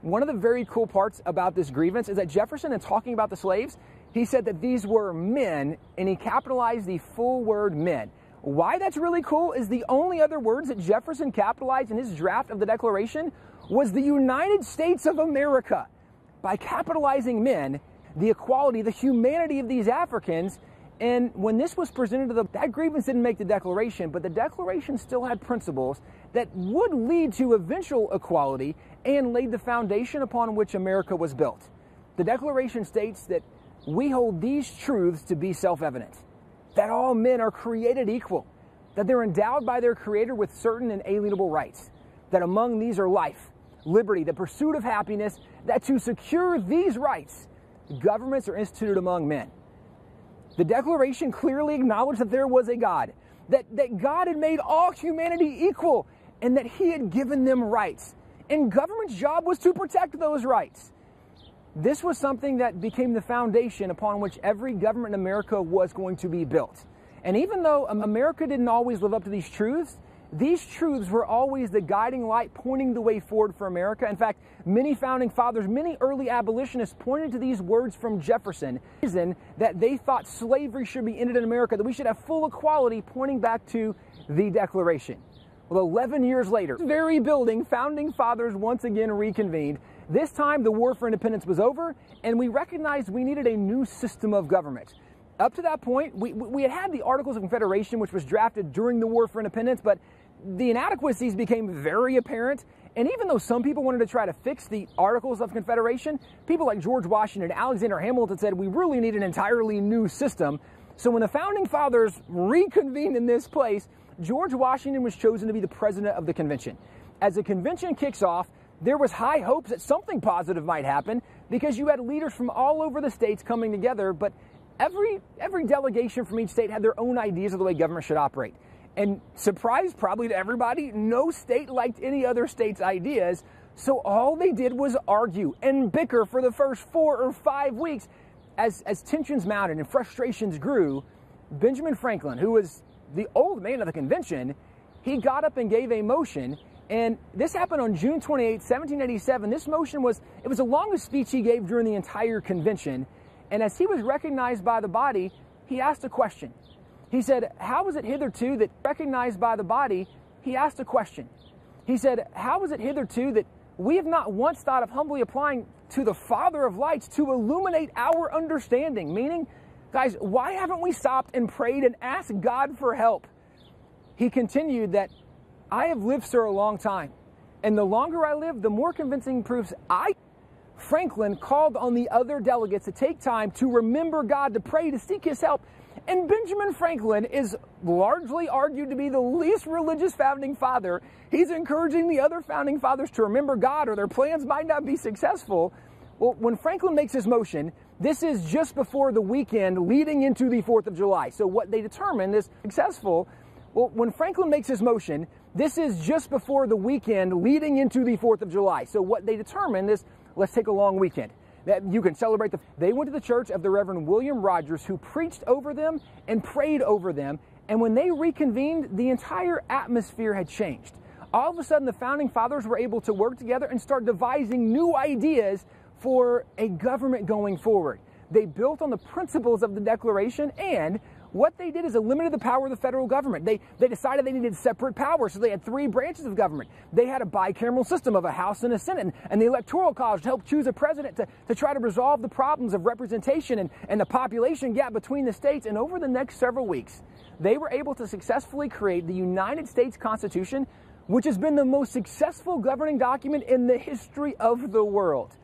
One of the very cool parts about this grievance is that Jefferson, in talking about the slaves, he said that these were men and he capitalized the full word men. Why that's really cool is the only other words that Jefferson capitalized in his draft of the Declaration was the United States of America. By capitalizing men, the equality, the humanity of these Africans. And when this was presented to them, that grievance didn't make the declaration, but the declaration still had principles that would lead to eventual equality and laid the foundation upon which America was built. The declaration states that we hold these truths to be self evident that all men are created equal, that they're endowed by their Creator with certain and inalienable rights, that among these are life, liberty, the pursuit of happiness, that to secure these rights, governments are instituted among men. The Declaration clearly acknowledged that there was a God, that, that God had made all humanity equal, and that He had given them rights. And government's job was to protect those rights. this was something that became the foundation upon which every government in America was going to be built. And even though America didn't always live up to these truths, these truths were always the guiding light pointing the way forward for America. In fact, many founding fathers, many early abolitionists pointed to these words from Jefferson, reason that they thought slavery should be ended in America, that we should have full equality, pointing back to the Declaration. Well, 11 years later, very building, founding fathers once again reconvened. This time, the war for independence was over, and we recognized we needed a new system of government. Up to that point, we, we had had the Articles of Confederation, which was drafted during the War for Independence, but the inadequacies became very apparent. And even though some people wanted to try to fix the Articles of Confederation, people like George Washington and Alexander Hamilton said we really need an entirely new system. So when the founding fathers reconvened in this place, George Washington was chosen to be the president of the convention. As the convention kicks off, there was high hopes that something positive might happen because you had leaders from all over the states coming together, but every every delegation from each state had their own ideas of the way government should operate. And surprise probably to everybody, no state liked any other state's ideas. So all they did was argue and bicker for the first four or five weeks. As, as tensions mounted and frustrations grew, Benjamin Franklin, who was the old man of the convention, he got up and gave a motion. And this happened on June 28, 1787. This motion was, it was the longest speech he gave during the entire convention. And as he was recognized by the body, he asked a question. He said, How was it hitherto that recognized by the body? He asked a question. He said, How was it hitherto that we have not once thought of humbly applying to the Father of lights to illuminate our understanding? Meaning, guys, why haven't we stopped and prayed and asked God for help? He continued that I have lived, sir, a long time. And the longer I live, the more convincing proofs I. Franklin called on the other delegates to take time to remember God, to pray, to seek his help. And Benjamin Franklin is largely argued to be the least religious founding father. He's encouraging the other founding fathers to remember God or their plans might not be successful. Well, when Franklin makes his motion, this is just before the weekend leading into the 4th of July. So what they determined is successful. Well, when Franklin makes his motion, this is just before the weekend leading into the 4th of July. So what they determined is let's take a long weekend that you can celebrate the. They went to the church of the Reverend William Rogers, who preached over them and prayed over them. And when they reconvened, the entire atmosphere had changed. All of a sudden, the founding fathers were able to work together and start devising new ideas for a government going forward. They built on the principles of the Declaration and what they did is eliminated the power of the federal government. They, they decided they needed separate powers, so they had three branches of government. They had a bicameral system of a House and a Senate, and the Electoral College to help choose a president to, to try to resolve the problems of representation and, and the population gap between the states. And over the next several weeks, they were able to successfully create the United States Constitution, which has been the most successful governing document in the history of the world.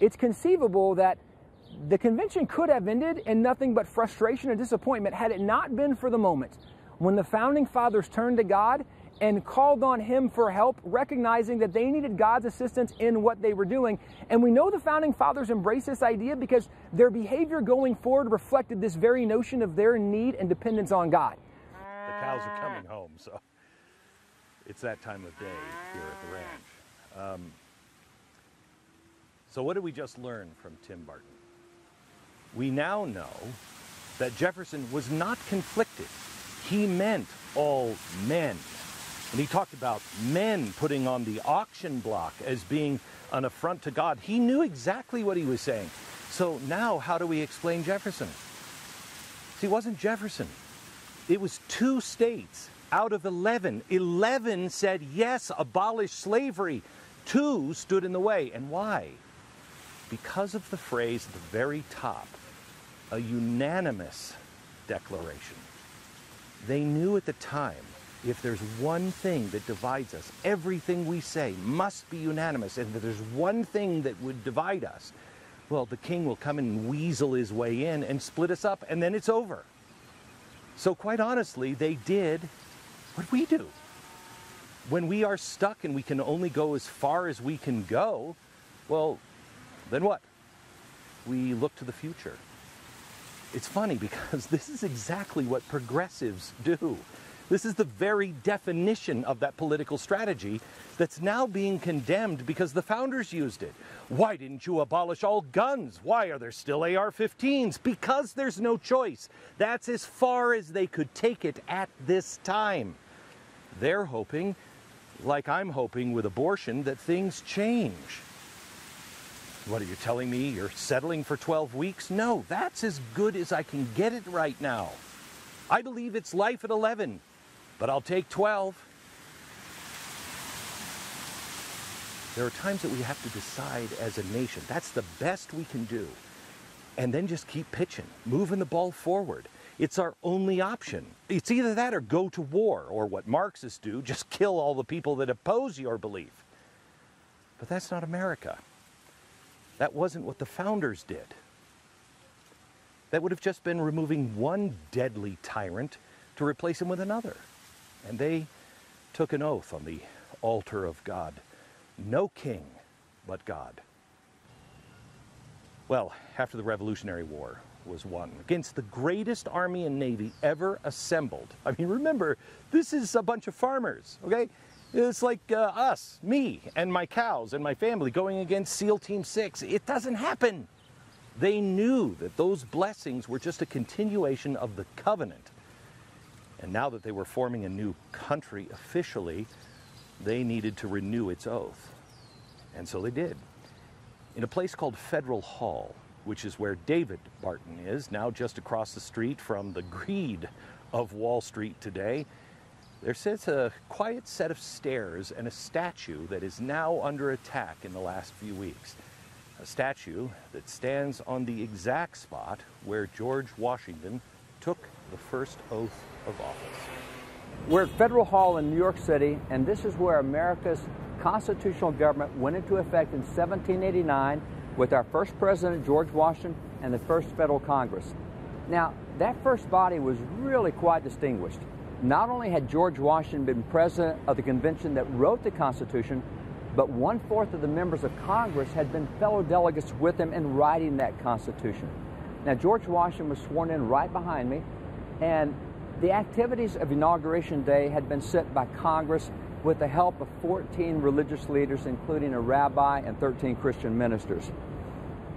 It's conceivable that the convention could have ended in nothing but frustration and disappointment had it not been for the moment when the founding fathers turned to God and called on Him for help, recognizing that they needed God's assistance in what they were doing. And we know the founding fathers embraced this idea because their behavior going forward reflected this very notion of their need and dependence on God. The cows are coming home, so it's that time of day here at the ranch. Um, so, what did we just learn from Tim Barton? We now know that Jefferson was not conflicted. He meant all men. And he talked about men putting on the auction block as being an affront to God. He knew exactly what he was saying. So now, how do we explain Jefferson? See, it wasn't Jefferson. It was two states out of 11. 11 said, yes, abolish slavery. Two stood in the way. And why? Because of the phrase at the very top a unanimous declaration. They knew at the time if there's one thing that divides us, everything we say must be unanimous. And if there's one thing that would divide us, well, the king will come and weasel his way in and split us up, and then it's over. So, quite honestly, they did what we do. When we are stuck and we can only go as far as we can go, well, then what? We look to the future. It's funny because this is exactly what progressives do. This is the very definition of that political strategy that's now being condemned because the founders used it. Why didn't you abolish all guns? Why are there still AR 15s? Because there's no choice. That's as far as they could take it at this time. They're hoping, like I'm hoping with abortion, that things change. What are you telling me? You're settling for 12 weeks? No, that's as good as I can get it right now. I believe it's life at 11, but I'll take 12. There are times that we have to decide as a nation. That's the best we can do. And then just keep pitching, moving the ball forward. It's our only option. It's either that or go to war, or what Marxists do, just kill all the people that oppose your belief. But that's not America. That wasn't what the founders did. That would have just been removing one deadly tyrant to replace him with another. And they took an oath on the altar of God no king but God. Well, after the Revolutionary War was won against the greatest army and navy ever assembled. I mean, remember, this is a bunch of farmers, okay? It's like uh, us, me, and my cows and my family going against SEAL Team 6. It doesn't happen. They knew that those blessings were just a continuation of the covenant. And now that they were forming a new country officially, they needed to renew its oath. And so they did. In a place called Federal Hall, which is where David Barton is, now just across the street from the greed of Wall Street today, there sits a quiet set of stairs and a statue that is now under attack in the last few weeks. A statue that stands on the exact spot where George Washington took the first oath of office. We're at Federal Hall in New York City, and this is where America's constitutional government went into effect in 1789 with our first president, George Washington, and the first federal Congress. Now, that first body was really quite distinguished. Not only had George Washington been president of the convention that wrote the Constitution, but one fourth of the members of Congress had been fellow delegates with him in writing that Constitution. Now, George Washington was sworn in right behind me, and the activities of Inauguration Day had been set by Congress with the help of 14 religious leaders, including a rabbi and 13 Christian ministers.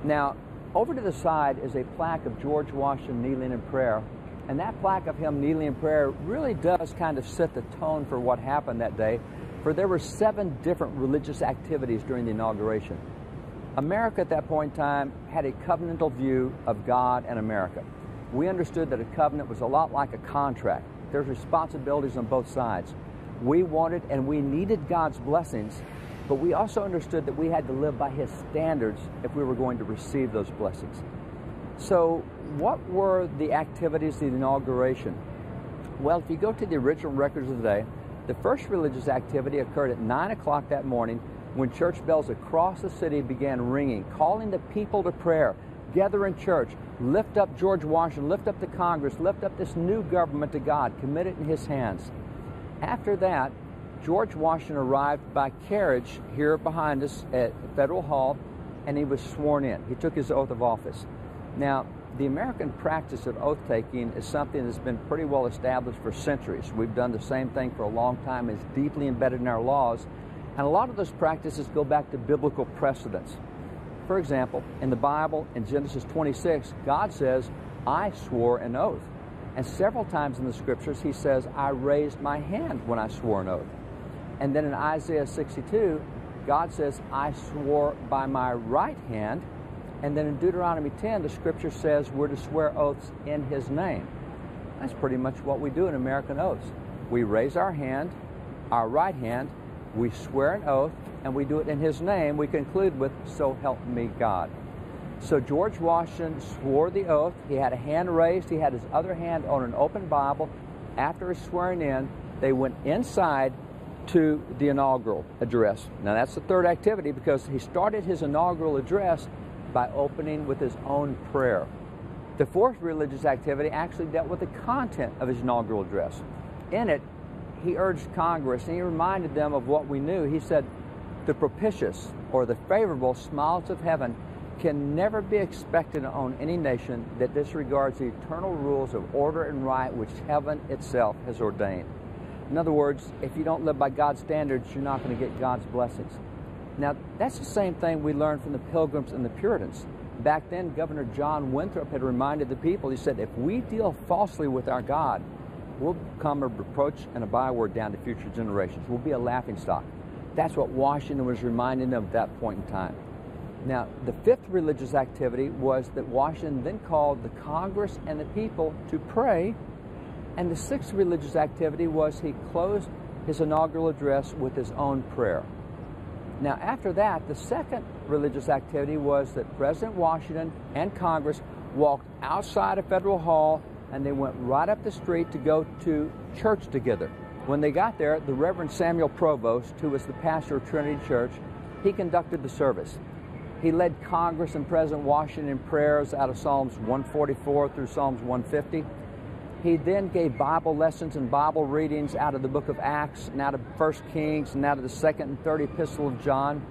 Now, over to the side is a plaque of George Washington kneeling in prayer. And that plaque of him kneeling in prayer really does kind of set the tone for what happened that day, for there were seven different religious activities during the inauguration. America at that point in time had a covenantal view of God and America. We understood that a covenant was a lot like a contract. There's responsibilities on both sides. We wanted and we needed God's blessings, but we also understood that we had to live by His standards if we were going to receive those blessings. So, what were the activities of the inauguration? Well, if you go to the original records of the day, the first religious activity occurred at 9 o'clock that morning when church bells across the city began ringing, calling the people to prayer. Gather in church, lift up George Washington, lift up the Congress, lift up this new government to God, commit it in His hands. After that, George Washington arrived by carriage here behind us at Federal Hall, and he was sworn in. He took his oath of office. Now, the American practice of oath taking is something that's been pretty well established for centuries. We've done the same thing for a long time, it's deeply embedded in our laws, and a lot of those practices go back to biblical precedents. For example, in the Bible, in Genesis 26, God says, I swore an oath. And several times in the scriptures, he says, I raised my hand when I swore an oath. And then in Isaiah 62, God says, I swore by my right hand. And then in Deuteronomy 10, the scripture says we're to swear oaths in his name. That's pretty much what we do in American oaths. We raise our hand, our right hand, we swear an oath, and we do it in his name. We conclude with, So help me God. So George Washington swore the oath. He had a hand raised, he had his other hand on an open Bible. After his swearing in, they went inside to the inaugural address. Now that's the third activity because he started his inaugural address by opening with his own prayer. The fourth religious activity actually dealt with the content of his inaugural address. In it, he urged Congress and he reminded them of what we knew. He said, The propitious or the favorable smiles of heaven can never be expected on any nation that disregards the eternal rules of order and right which heaven itself has ordained. In other words, if you don't live by God's standards, you're not going to get God's blessings. Now, that's the same thing we learned from the Pilgrims and the Puritans. Back then, Governor John Winthrop had reminded the people, he said, if we deal falsely with our God, we'll become a reproach and a byword down to future generations. We'll be a laughing stock. That's what Washington was reminding them at that point in time. Now, the fifth religious activity was that Washington then called the Congress and the people to pray. And the sixth religious activity was he closed his inaugural address with his own prayer. Now, after that, the second religious activity was that President Washington and Congress walked outside of Federal Hall and they went right up the street to go to church together. When they got there, the Reverend Samuel Provoost, who was the pastor of Trinity Church, he conducted the service. He led Congress and President Washington in prayers out of Psalms 144 through Psalms 150. He then gave Bible lessons and Bible readings out of the book of Acts and out of 1 Kings and out of the second and third epistle of John.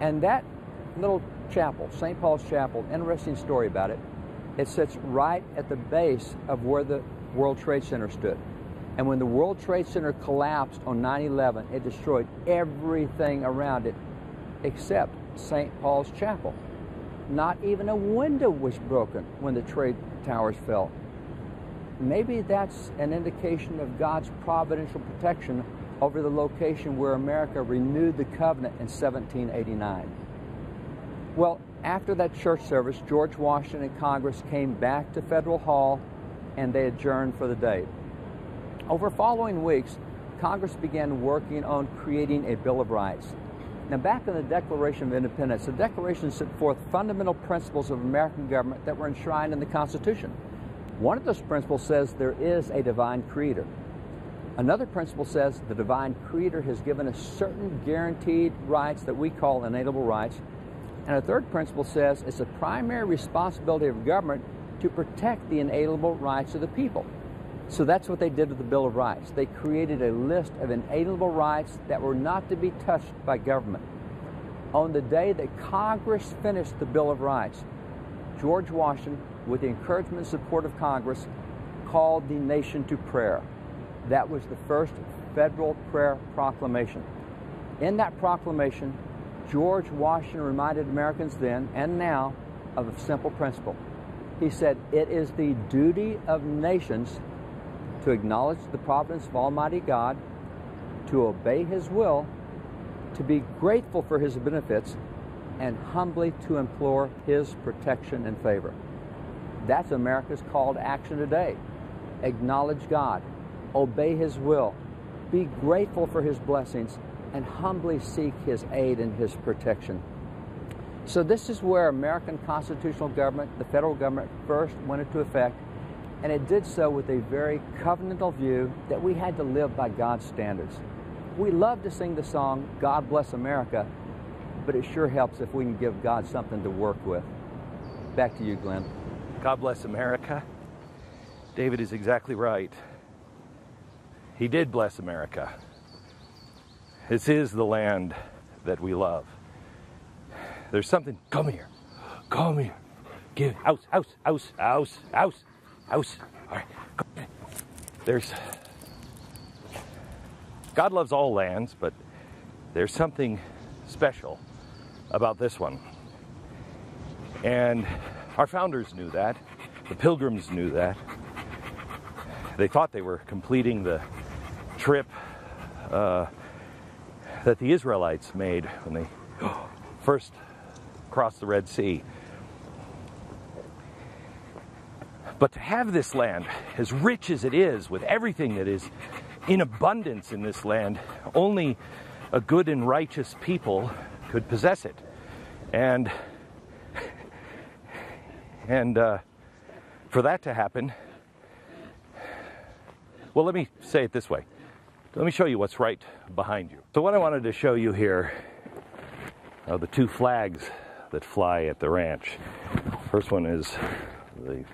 And that little chapel, St. Paul's Chapel, interesting story about it. It sits right at the base of where the World Trade Center stood. And when the World Trade Center collapsed on 9 11, it destroyed everything around it except St. Paul's Chapel. Not even a window was broken when the trade towers fell. Maybe that's an indication of God's providential protection over the location where America renewed the covenant in 1789. Well, after that church service, George Washington and Congress came back to Federal Hall and they adjourned for the day. Over following weeks, Congress began working on creating a Bill of Rights. Now, back in the Declaration of Independence, the Declaration set forth fundamental principles of American government that were enshrined in the Constitution. One of those principles says there is a divine creator. Another principle says the divine creator has given us certain guaranteed rights that we call inalienable rights. And a third principle says it's the primary responsibility of government to protect the inalienable rights of the people. So that's what they did with the Bill of Rights. They created a list of inalienable rights that were not to be touched by government. On the day that Congress finished the Bill of Rights, George Washington, with the encouragement and support of Congress, called the nation to prayer. That was the first federal prayer proclamation. In that proclamation, George Washington reminded Americans then and now of a simple principle. He said, It is the duty of nations to acknowledge the providence of Almighty God, to obey His will, to be grateful for His benefits, and humbly to implore His protection and favor. That's America's call to action today. Acknowledge God, obey His will, be grateful for His blessings, and humbly seek His aid and His protection. So, this is where American constitutional government, the federal government, first went into effect and it did so with a very covenantal view that we had to live by God's standards. We love to sing the song, God Bless America, but it sure helps if we can give God something to work with. Back to you, Glenn. God bless America. David is exactly right. He did bless America. This is the land that we love. There's something, come here, come here. Give, house, house, house, house, house house. All right. There's God loves all lands, but there's something special about this one. And our founders knew that. The pilgrims knew that. They thought they were completing the trip uh, that the Israelites made when they first crossed the Red Sea. But to have this land, as rich as it is, with everything that is in abundance in this land, only a good and righteous people could possess it. And and uh, for that to happen, well, let me say it this way. Let me show you what's right behind you. So, what I wanted to show you here are the two flags that fly at the ranch. First one is the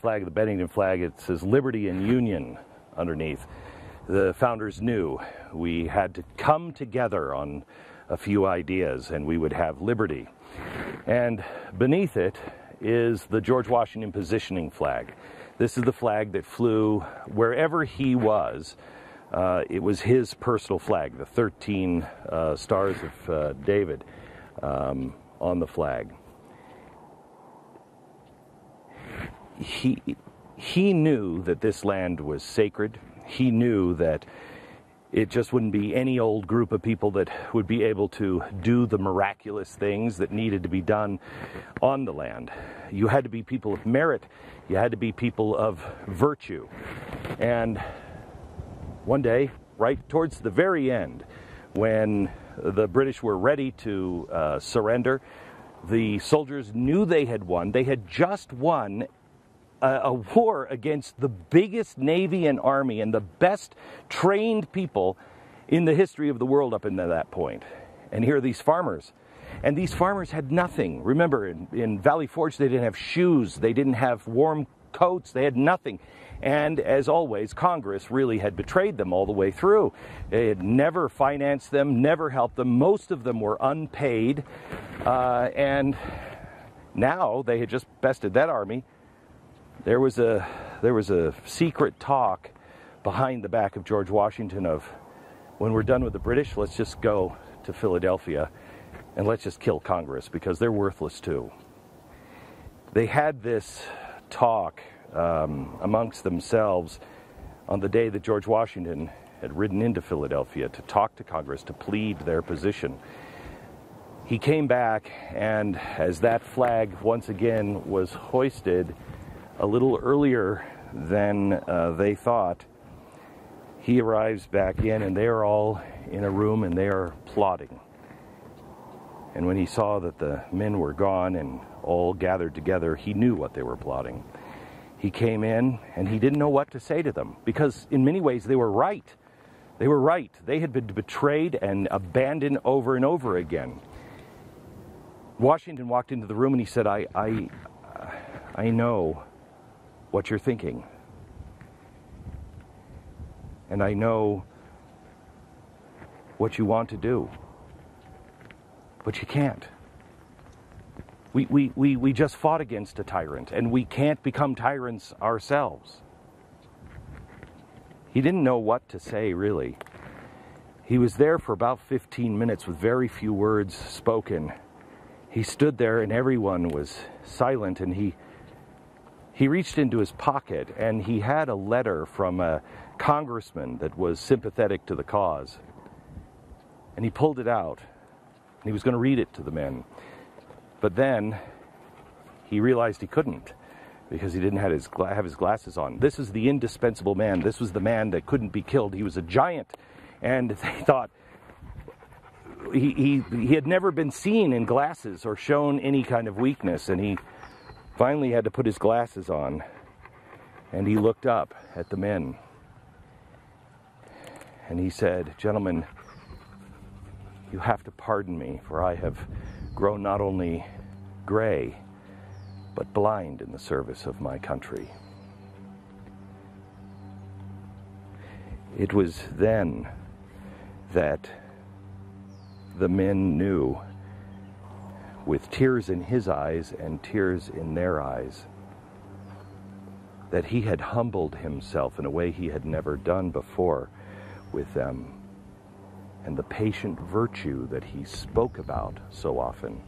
flag, the Bennington flag, it says Liberty and Union underneath. The founders knew we had to come together on a few ideas and we would have liberty. And beneath it is the George Washington positioning flag. This is the flag that flew wherever he was. Uh, it was his personal flag, the 13 uh, stars of uh, David um, on the flag. He, he knew that this land was sacred. He knew that it just wouldn't be any old group of people that would be able to do the miraculous things that needed to be done on the land. You had to be people of merit, you had to be people of virtue. And one day, right towards the very end, when the British were ready to uh, surrender, the soldiers knew they had won. They had just won a, war against the biggest navy and army and the best trained people in the history of the world up until that point. And here are these farmers. And these farmers had nothing. Remember, in, in Valley Forge, they didn't have shoes, they didn't have warm coats, they had nothing. And as always, Congress really had betrayed them all the way through. They had never financed them, never helped them. Most of them were unpaid. Uh, and now they had just bested that army there was a there was a secret talk behind the back of George Washington of when we're done with the British, let's just go to Philadelphia and let's just kill Congress because they're worthless too. They had this talk um, amongst themselves on the day that George Washington had ridden into Philadelphia to talk to Congress to plead their position. He came back, and as that flag once again was hoisted, a little earlier than uh, they thought. He arrives back in, and they are all in a room and they are plotting. And when he saw that the men were gone and all gathered together, he knew what they were plotting. He came in and he didn't know what to say to them because, in many ways, they were right. They were right. They had been betrayed and abandoned over and over again. Washington walked into the room and he said, I, I, I know what you're thinking. And I know what you want to do. But you can't. We, we, we, we just fought against a tyrant, and we can't become tyrants ourselves. He didn't know what to say, really. He was there for about 15 minutes with very few words spoken. He stood there, and everyone was silent, and he he reached into his pocket and he had a letter from a congressman that was sympathetic to the cause. And he pulled it out and he was going to read it to the men. But then he realized he couldn't because he didn't have his, have his glasses on. This is the indispensable man. This was the man that couldn't be killed. He was a giant. And they thought, he, he, he had never been seen in glasses or shown any kind of weakness, and he Finally, he had to put his glasses on and he looked up at the men and he said, Gentlemen, you have to pardon me, for I have grown not only gray, but blind in the service of my country. It was then that the men knew with tears in his eyes and tears in their eyes. That he had humbled himself in a way he had never done before with them, and the patient virtue that he spoke about so often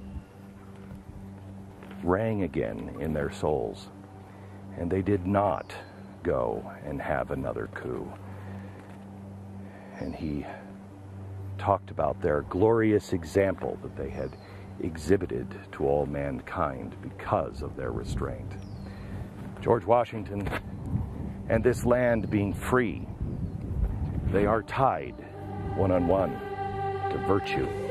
rang again in their souls, and they did not go and have another coup. And he talked about their glorious example that they had exhibited to all mankind because of their restraint. George Washington and this land being free, they are tied one on one to virtue.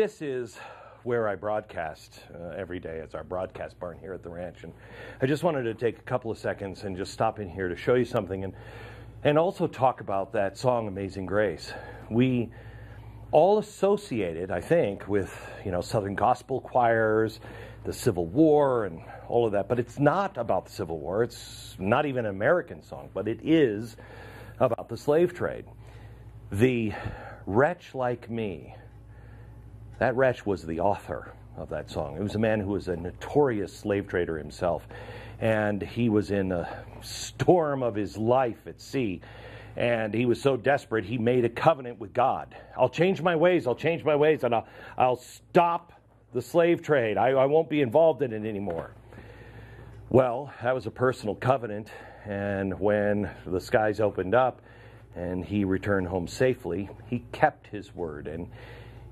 This is where I broadcast uh, every day. It's our broadcast barn here at the ranch. And I just wanted to take a couple of seconds and just stop in here to show you something and, and also talk about that song, Amazing Grace. We all associated, I think, with you know Southern gospel choirs, the Civil War, and all of that. But it's not about the Civil War. It's not even an American song, but it is about the slave trade. The wretch like me that wretch was the author of that song. It was a man who was a notorious slave trader himself, and he was in a storm of his life at sea. And he was so desperate, he made a covenant with God. I'll change my ways, I'll change my ways, and I'll, I'll stop the slave trade. I, I won't be involved in it anymore. Well, that was a personal covenant, and when the skies opened up and he returned home safely, he kept his word. And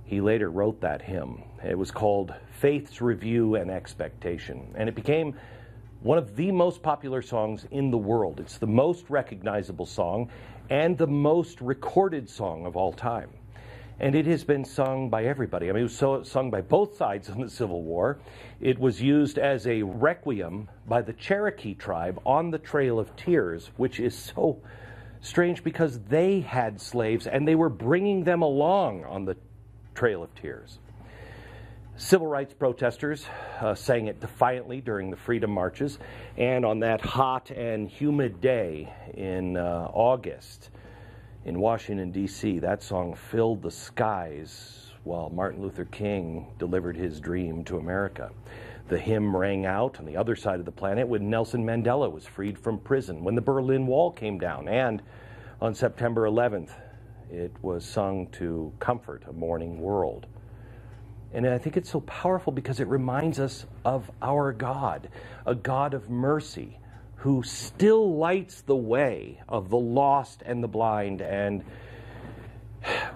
he later wrote that hymn. It was called Faith's Review and Expectation, and it became one of the most popular songs in the world. It's the most recognizable song and the most recorded song of all time. And it has been sung by everybody. I mean, it was so, sung by both sides in the Civil War. It was used as a requiem by the Cherokee tribe on the Trail of Tears, which is so strange because they had slaves and they were bringing them along on the Trail of Tears. Civil rights protesters uh, sang it defiantly during the freedom marches, and on that hot and humid day in uh, August in Washington, D.C., that song filled the skies while Martin Luther King delivered his dream to America. The hymn rang out on the other side of the planet when Nelson Mandela was freed from prison, when the Berlin Wall came down, and on September 11th, it was sung to comfort a mourning world. And I think it's so powerful because it reminds us of our God, a God of mercy who still lights the way of the lost and the blind. And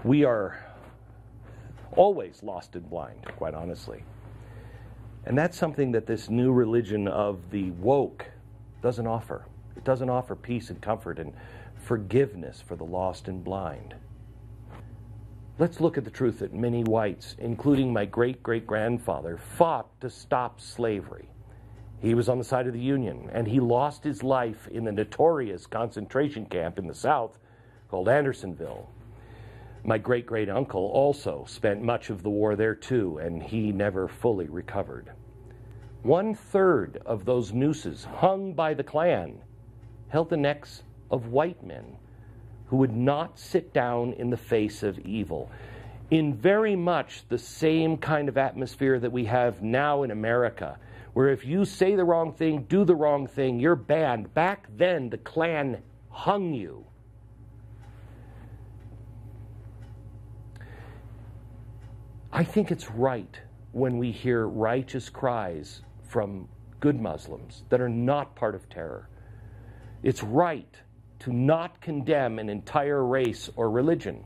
we are always lost and blind, quite honestly. And that's something that this new religion of the woke doesn't offer. It doesn't offer peace and comfort and forgiveness for the lost and blind. Let's look at the truth that many whites, including my great great grandfather, fought to stop slavery. He was on the side of the Union, and he lost his life in the notorious concentration camp in the South called Andersonville. My great great uncle also spent much of the war there too, and he never fully recovered. One third of those nooses hung by the Klan held the necks of white men who would not sit down in the face of evil. In very much the same kind of atmosphere that we have now in America, where if you say the wrong thing, do the wrong thing, you're banned. Back then, the Klan hung you. I think it's right when we hear righteous cries from good Muslims that are not part of terror. It's right to not condemn an entire race or religion.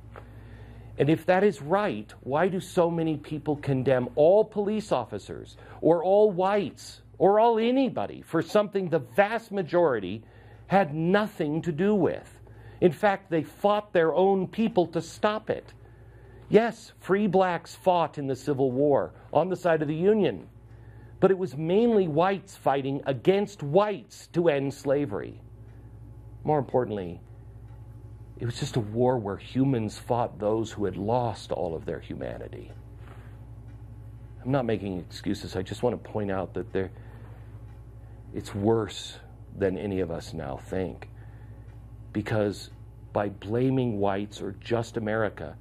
And if that is right, why do so many people condemn all police officers or all whites or all anybody for something the vast majority had nothing to do with? In fact, they fought their own people to stop it. Yes, free blacks fought in the Civil War on the side of the Union, but it was mainly whites fighting against whites to end slavery. More importantly, it was just a war where humans fought those who had lost all of their humanity. I'm not making excuses. I just want to point out that there, it's worse than any of us now think. Because by blaming whites or just America,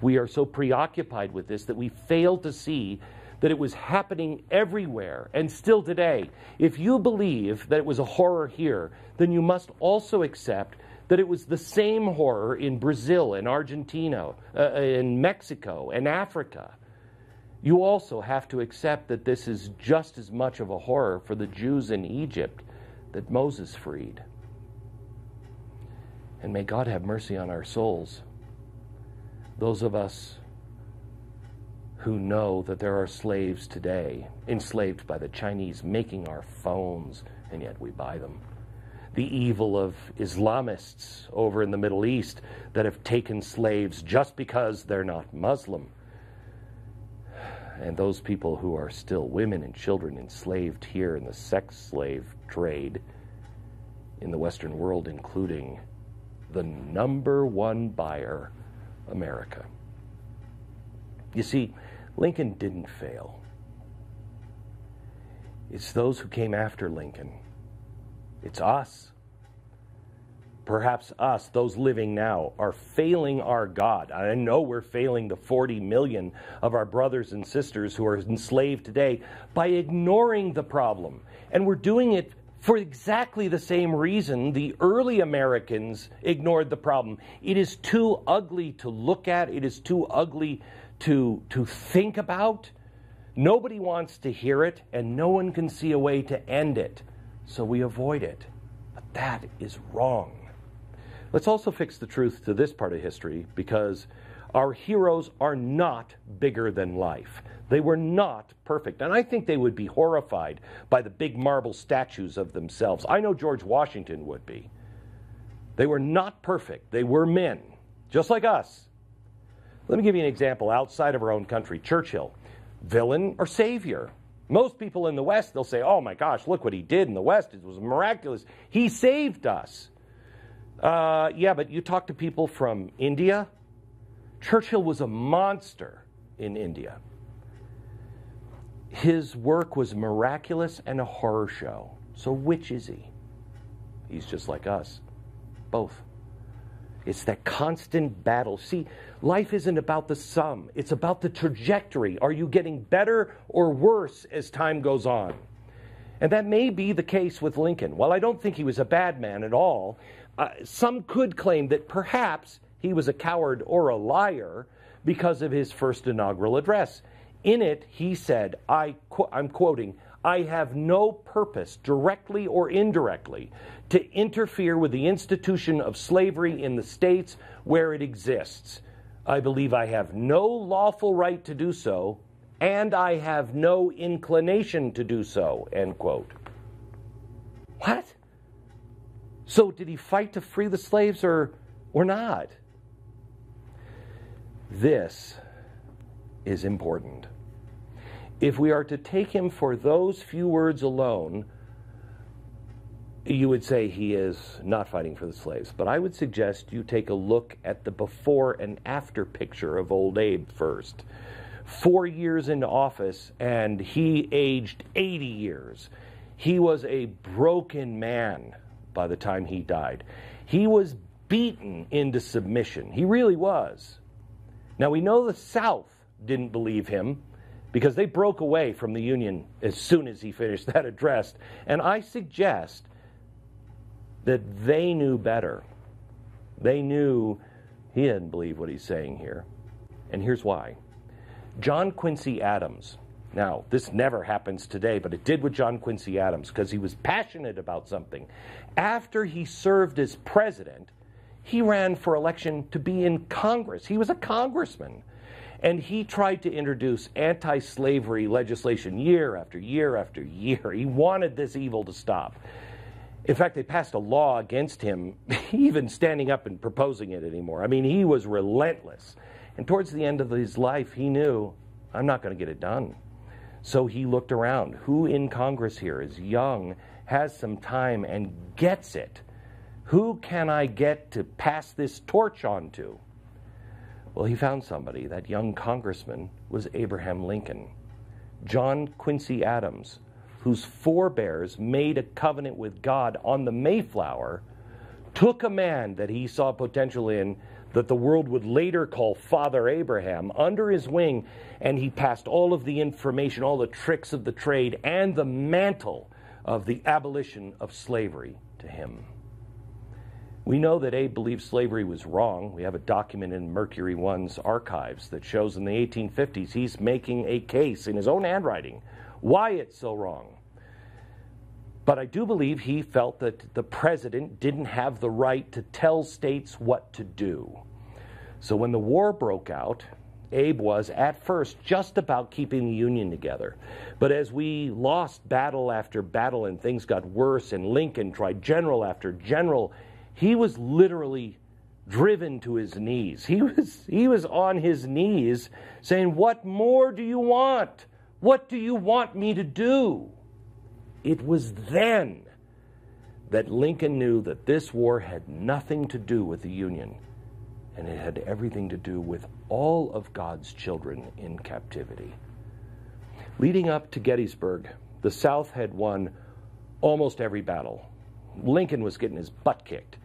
we are so preoccupied with this that we fail to see that it was happening everywhere and still today. If you believe that it was a horror here, then you must also accept that it was the same horror in Brazil, in Argentina, uh, in Mexico, and Africa. You also have to accept that this is just as much of a horror for the Jews in Egypt that Moses freed. And may God have mercy on our souls. Those of us who know that there are slaves today, enslaved by the Chinese, making our phones, and yet we buy them. the evil of Islamists over in the Middle East that have taken slaves just because they're not Muslim. And those people who are still women and children enslaved here in the sex slave trade in the Western world, including the number one buyer, America. You see, Lincoln didn't fail. It's those who came after Lincoln. It's us. Perhaps us, those living now, are failing our God. I know we're failing the 40 million of our brothers and sisters who are enslaved today by ignoring the problem. And we're doing it for exactly the same reason the early Americans ignored the problem. It is too ugly to look at, it is too ugly to, to think about. Nobody wants to hear it, and no one can see a way to end it. So we avoid it. But that is wrong. Let's also fix the truth to this part of history because our heroes are not bigger than life. They were not perfect. And I think they would be horrified by the big marble statues of themselves. I know George Washington would be. They were not perfect. They were men, just like us. Let me give you an example outside of our own country Churchill, villain or savior? Most people in the West, they'll say, oh my gosh, look what he did in the West. It was miraculous. He saved us. Uh, yeah, but you talk to people from India, Churchill was a monster in India. His work was miraculous and a horror show. So, which is he? He's just like us. Both. It's that constant battle. See, life isn't about the sum, it's about the trajectory. Are you getting better or worse as time goes on? And that may be the case with Lincoln. While I don't think he was a bad man at all, uh, some could claim that perhaps he was a coward or a liar because of his first inaugural address. In it, he said, I, I'm quoting, I have no purpose, directly or indirectly, to interfere with the institution of slavery in the states where it exists. I believe I have no lawful right to do so, and I have no inclination to do so. End quote. What? So, did he fight to free the slaves or, or not? This is important. If we are to take him for those few words alone, you would say he is not fighting for the slaves. But I would suggest you take a look at the before and after picture of old Abe first. Four years in office, and he aged 80 years. He was a broken man by the time he died. He was beaten into submission. He really was. Now we know the South didn't believe him because they broke away from the Union as soon as he finished that address. And I suggest that they knew better. They knew he didn't believe what he's saying here. And here's why John Quincy Adams. Now, this never happens today, but it did with John Quincy Adams because he was passionate about something. After he served as president, he ran for election to be in Congress. He was a congressman. And he tried to introduce anti slavery legislation year after year after year. He wanted this evil to stop. In fact, they passed a law against him, even standing up and proposing it anymore. I mean, he was relentless. And towards the end of his life, he knew, I'm not going to get it done. So he looked around. Who in Congress here is young, has some time, and gets it? Who can I get to pass this torch on to? Well, he found somebody. That young congressman was Abraham Lincoln. John Quincy Adams, whose forebears made a covenant with God on the Mayflower, took a man that he saw potential in that the world would later call Father Abraham under his wing, and he passed all of the information, all the tricks of the trade, and the mantle of the abolition of slavery to him. We know that Abe believed slavery was wrong. We have a document in Mercury One's archives that shows in the 1850s he's making a case in his own handwriting why it's so wrong. But I do believe he felt that the president didn't have the right to tell states what to do. So when the war broke out, Abe was, at first, just about keeping the Union together. But as we lost battle after battle and things got worse, and Lincoln tried general after general, he was literally driven to his knees. He was, he was on his knees saying, What more do you want? What do you want me to do? It was then that Lincoln knew that this war had nothing to do with the Union, and it had everything to do with all of God's children in captivity. Leading up to Gettysburg, the South had won almost every battle. Lincoln was getting his butt kicked.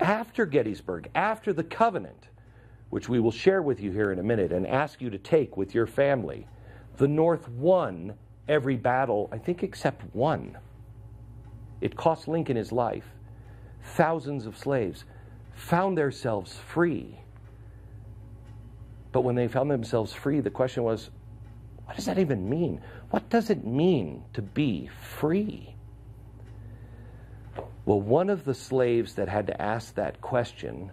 After Gettysburg, after the Covenant, which we will share with you here in a minute and ask you to take with your family, the North won every battle, I think, except one. It cost Lincoln his life. Thousands of slaves found themselves free. But when they found themselves free, the question was what does that even mean? What does it mean to be free? Well, one of the slaves that had to ask that question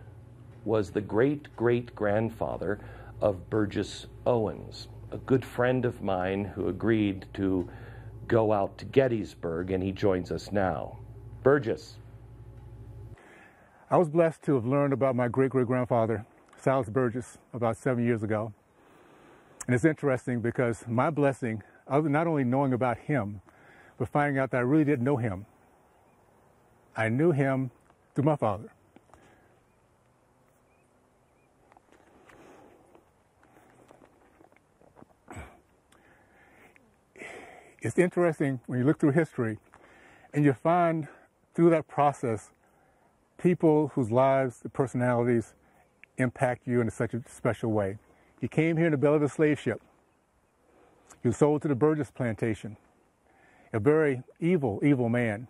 was the great great grandfather of Burgess Owens, a good friend of mine who agreed to go out to Gettysburg, and he joins us now. Burgess. I was blessed to have learned about my great great grandfather, Silas Burgess, about seven years ago. And it's interesting because my blessing, not only knowing about him, but finding out that I really didn't know him. I knew him through my father. It's interesting when you look through history and you find through that process people whose lives, personalities impact you in such a special way. He came here in the belly of a slave ship. He was sold to the Burgess plantation. A very evil, evil man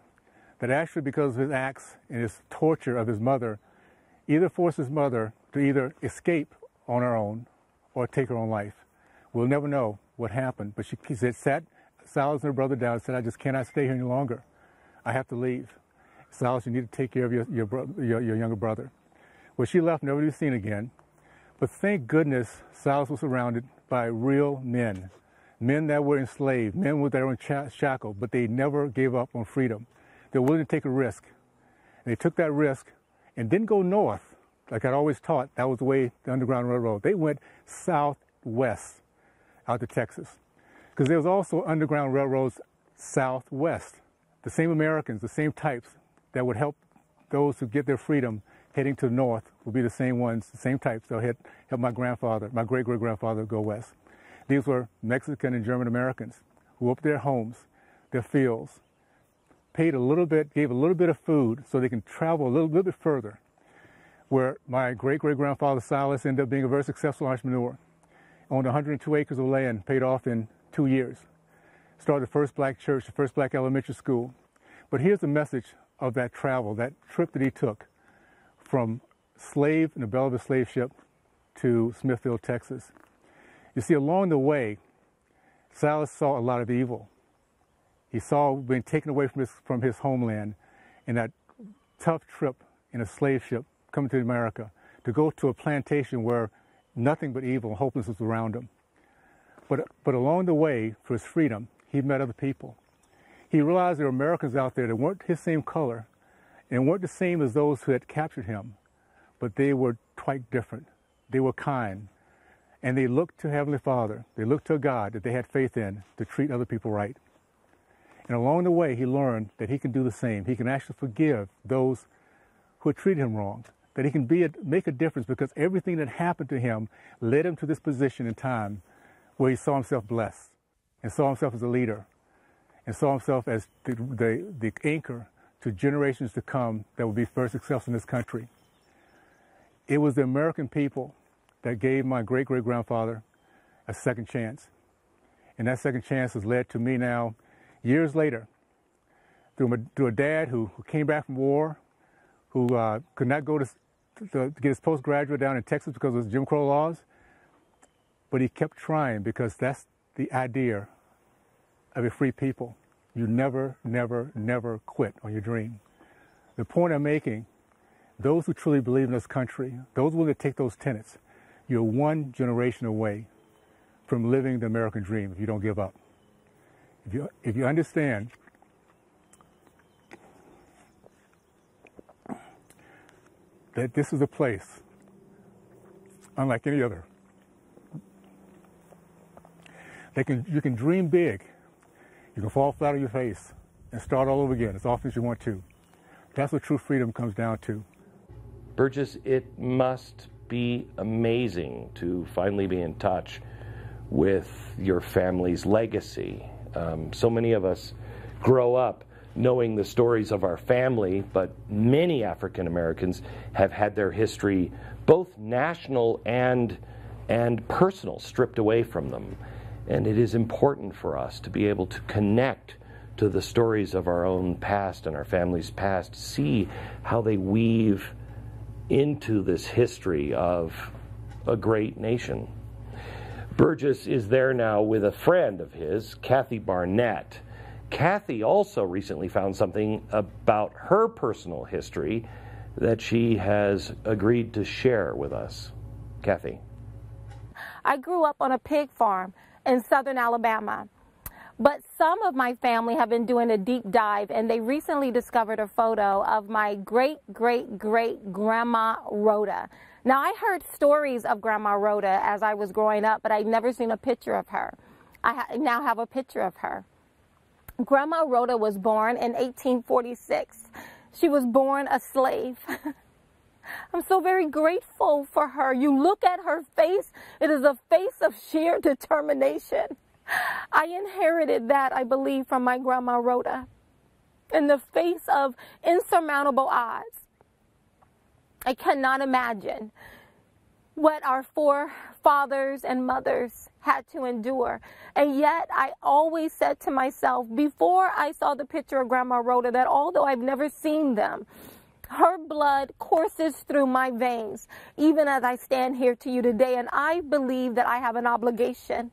that actually, because of his acts and his torture of his mother, either forced his mother to either escape on her own or take her own life. We'll never know what happened, but she, he said, sat Silas and her brother down and said, I just cannot stay here any longer. I have to leave. Silas, you need to take care of your, your, your, your younger brother. Well, she left, never to be seen again. But thank goodness Silas was surrounded by real men, men that were enslaved, men with their own shackles, but they never gave up on freedom. They were willing to take a risk. And they took that risk and didn't go north, like I'd always taught. That was the way the Underground Railroad. They went southwest out to Texas. Because there was also Underground Railroads southwest. The same Americans, the same types that would help those who get their freedom heading to the north will be the same ones, the same types that help, help my grandfather, my great great grandfather go west. These were Mexican and German Americans who opened their homes, their fields, paid a little bit, gave a little bit of food so they can travel a little, little bit further. Where my great great grandfather Silas ended up being a very successful entrepreneur, owned 102 acres of land, paid off in two years, started the first black church, the first black elementary school. But here's the message of that travel, that trip that he took from slave in the belly of a slave ship to Smithfield, Texas. You see, along the way, Silas saw a lot of evil. He saw being taken away from his, from his homeland in that tough trip in a slave ship coming to America to go to a plantation where nothing but evil and hopelessness was around him. But, but along the way, for his freedom, he met other people. He realized there were Americans out there that weren't his same color, and weren't the same as those who had captured him, but they were quite different. They were kind, and they looked to Heavenly Father. They looked to a God that they had faith in to treat other people right. And along the way, he learned that he can do the same. He can actually forgive those who had treated him wrong. That he can be a, make a difference because everything that happened to him led him to this position in time where he saw himself blessed and saw himself as a leader and saw himself as the, the, the anchor to generations to come that will be first successful in this country. It was the American people that gave my great great grandfather a second chance. And that second chance has led to me now, years later, through, my, through a dad who, who, came back from war, who uh, could not go to, to, to, get his postgraduate down in Texas because of Jim Crow laws, but he kept trying because that's the idea of a free people. You never, never, never quit on your dream. The point I'm making, those who truly believe in this country, those willing to take those tenets, You're one generation away from living the American dream if you don't give up. If you, if you understand that this is a place unlike any other, they can, you can dream big. You can fall flat on your face and start all over again as often as you want to. That's what true freedom comes down to. Burgess, it must be amazing to finally be in touch with your family's legacy. Um, so many of us grow up knowing the stories of our family, but many African Americans have had their history, both national and, and personal, stripped away from them. And it is important for us to be able to connect to the stories of our own past and our family's past, see how they weave into this history of a great nation. Burgess is there now with a friend of his, Kathy Barnette. Kathy also recently found something about her personal history that she has agreed to share with us. Kathy. I grew up on a pig farm in southern Alabama. But some of my family have been doing a deep dive and they recently discovered a photo of my great great great grandma Rhoda. Now, I heard stories of Grandma Rhoda as I was growing up, but I'd never seen a picture of her. I ha- now have a picture of her. Grandma Rhoda was born in 1846. She was born a slave. I'm so very grateful for her. You look at her face, it is a face of sheer determination. I inherited that, I believe, from my grandma Rhoda. In the face of insurmountable odds, I cannot imagine what our forefathers and mothers had to endure. And yet, I always said to myself before I saw the picture of Grandma Rhoda that although I've never seen them, her blood courses through my veins, even as I stand here to you today. And I believe that I have an obligation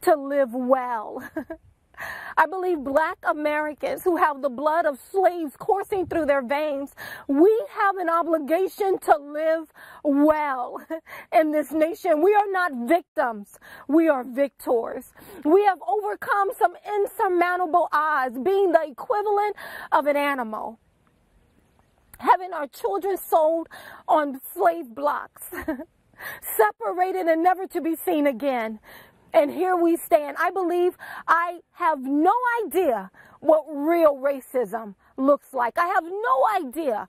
to live well. I believe black Americans who have the blood of slaves coursing through their veins, we have an obligation to live well in this nation. We are not victims, we are victors. We have overcome some insurmountable odds, being the equivalent of an animal. Having our children sold on slave blocks, separated and never to be seen again. And here we stand. I believe I have no idea what real racism looks like. I have no idea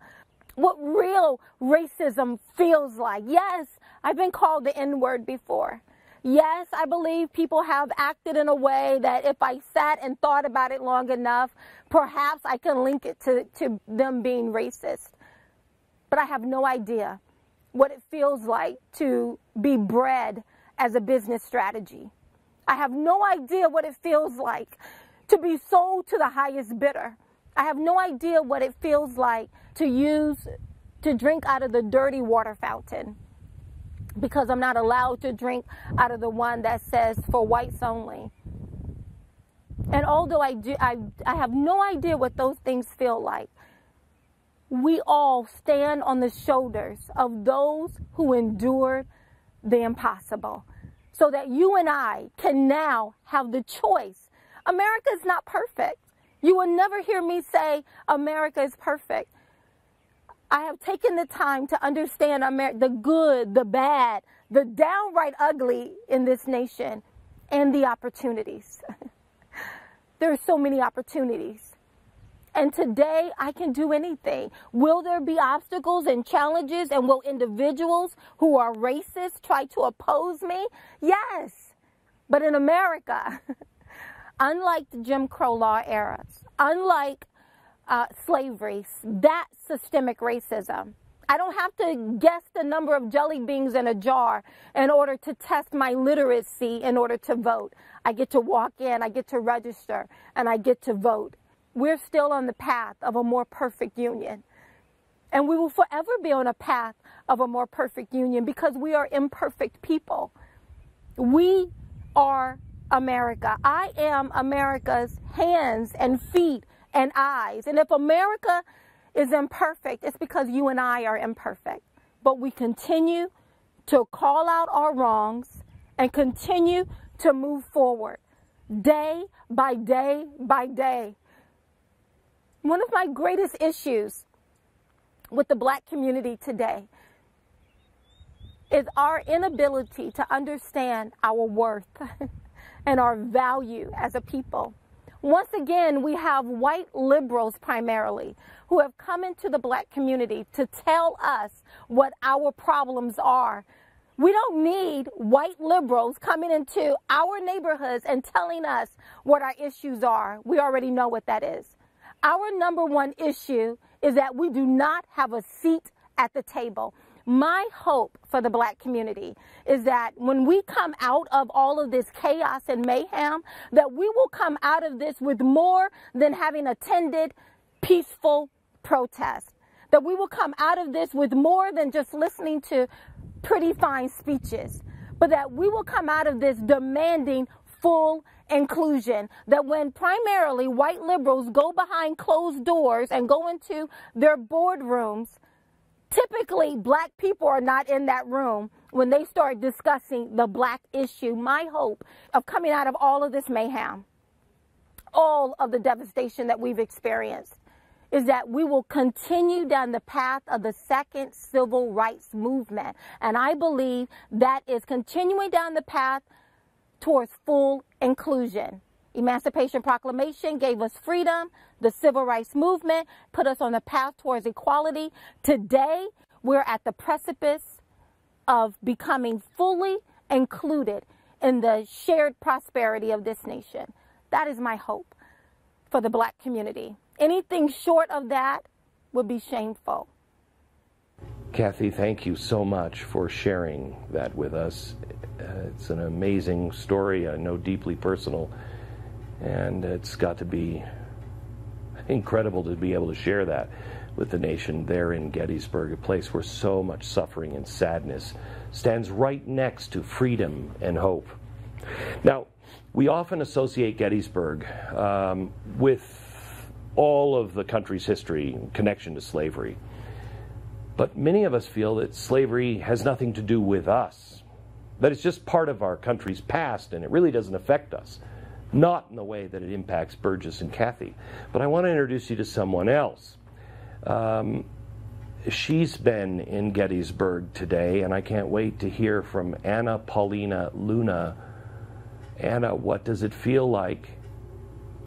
what real racism feels like. Yes, I've been called the N word before. Yes, I believe people have acted in a way that if I sat and thought about it long enough, perhaps I can link it to, to them being racist. But I have no idea what it feels like to be bred as a business strategy. I have no idea what it feels like to be sold to the highest bidder. I have no idea what it feels like to use, to drink out of the dirty water fountain because I'm not allowed to drink out of the one that says for whites only. And although I, do, I, I have no idea what those things feel like, we all stand on the shoulders of those who endured the impossible so that you and I can now have the choice. America is not perfect. You will never hear me say America is perfect. I have taken the time to understand Amer- the good, the bad, the downright ugly in this nation, and the opportunities. there are so many opportunities. And today I can do anything. Will there be obstacles and challenges? And will individuals who are racist try to oppose me? Yes. But in America, unlike the Jim Crow law eras, unlike uh, slavery, that systemic racism, I don't have to guess the number of jelly beans in a jar in order to test my literacy in order to vote. I get to walk in, I get to register, and I get to vote we're still on the path of a more perfect union. And we will forever be on a path of a more perfect union because we are imperfect people. We are America. I am America's hands and feet and eyes. And if America is imperfect, it's because you and I are imperfect. But we continue to call out our wrongs and continue to move forward day by day by day. One of my greatest issues with the black community today is our inability to understand our worth and our value as a people. Once again, we have white liberals primarily who have come into the black community to tell us what our problems are. We don't need white liberals coming into our neighborhoods and telling us what our issues are. We already know what that is. Our number one issue is that we do not have a seat at the table. My hope for the black community is that when we come out of all of this chaos and mayhem, that we will come out of this with more than having attended peaceful protest. That we will come out of this with more than just listening to pretty fine speeches, but that we will come out of this demanding full inclusion. That when primarily white liberals go behind closed doors and go into their boardrooms, typically black people are not in that room when they start discussing the black issue. My hope of coming out of all of this mayhem, all of the devastation that we've experienced, is that we will continue down the path of the second civil rights movement. And I believe that is continuing down the path towards full inclusion. Emancipation Proclamation gave us freedom. The Civil Rights Movement put us on the path towards equality. Today, we're at the precipice of becoming fully included in the shared prosperity of this nation. That is my hope for the black community. Anything short of that would be shameful. Kathy, thank you so much for sharing that with us. Uh, it's an amazing story, I know deeply personal, and it's got to be incredible to be able to share that with the nation there in Gettysburg, a place where so much suffering and sadness stands right next to freedom and hope. Now, we often associate Gettysburg um, with all of the country's history connection to slavery. But many of us feel that slavery has nothing to do with us, that it's just part of our country's past and it really doesn't affect us. Not in the way that it impacts Burgess and Kathy. But I want to introduce you to someone else. Um, she's been in Gettysburg today, and I can't wait to hear from Anna Paulina Luna. Anna, what does it feel like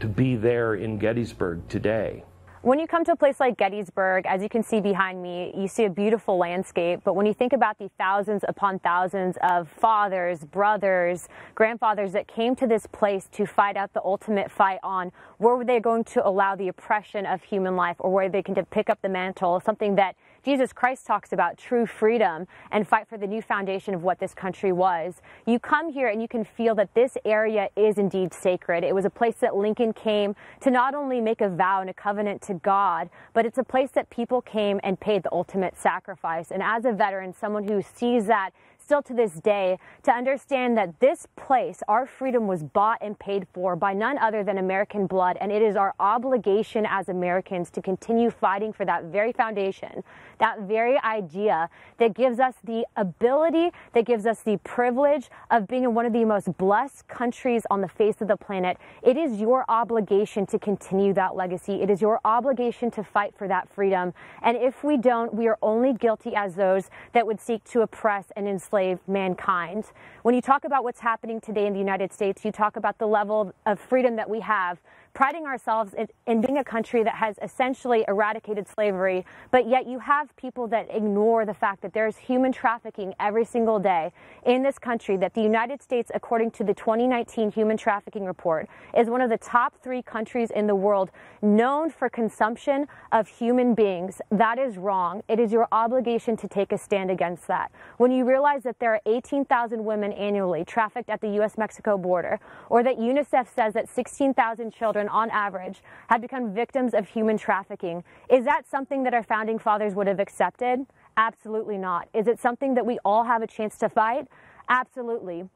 to be there in Gettysburg today? When you come to a place like Gettysburg, as you can see behind me, you see a beautiful landscape. But when you think about the thousands upon thousands of fathers, brothers, grandfathers that came to this place to fight out the ultimate fight on where were they going to allow the oppression of human life or where they to pick up the mantle, something that Jesus Christ talks about true freedom and fight for the new foundation of what this country was. You come here and you can feel that this area is indeed sacred. It was a place that Lincoln came to not only make a vow and a covenant to God, but it's a place that people came and paid the ultimate sacrifice. And as a veteran, someone who sees that still to this day to understand that this place, our freedom was bought and paid for by none other than American blood. And it is our obligation as Americans to continue fighting for that very foundation, that very idea that gives us the ability, that gives us the privilege of being in one of the most blessed countries on the face of the planet. It is your obligation to continue that legacy. It is your obligation to fight for that freedom. And if we don't, we are only guilty as those that would seek to oppress and enslave mankind. When you talk about what's happening today in the United States, you talk about the level of freedom that we have priding ourselves in, in, being a country that has essentially eradicated slavery, but yet you have people that ignore the fact that there's human trafficking every single day in this country, that the United States, according to the 2019 Human Trafficking Report, is one of the top three countries in the world known for consumption of human beings. That is wrong. It is your obligation to take a stand against that. When you realize that there are 18,000 women annually trafficked at the U.S. Mexico border, or that UNICEF says that 16,000 children on average, have become victims of human trafficking. Is that something that our founding fathers would have accepted? Absolutely not. Is it something that we all have a chance to fight? Absolutely.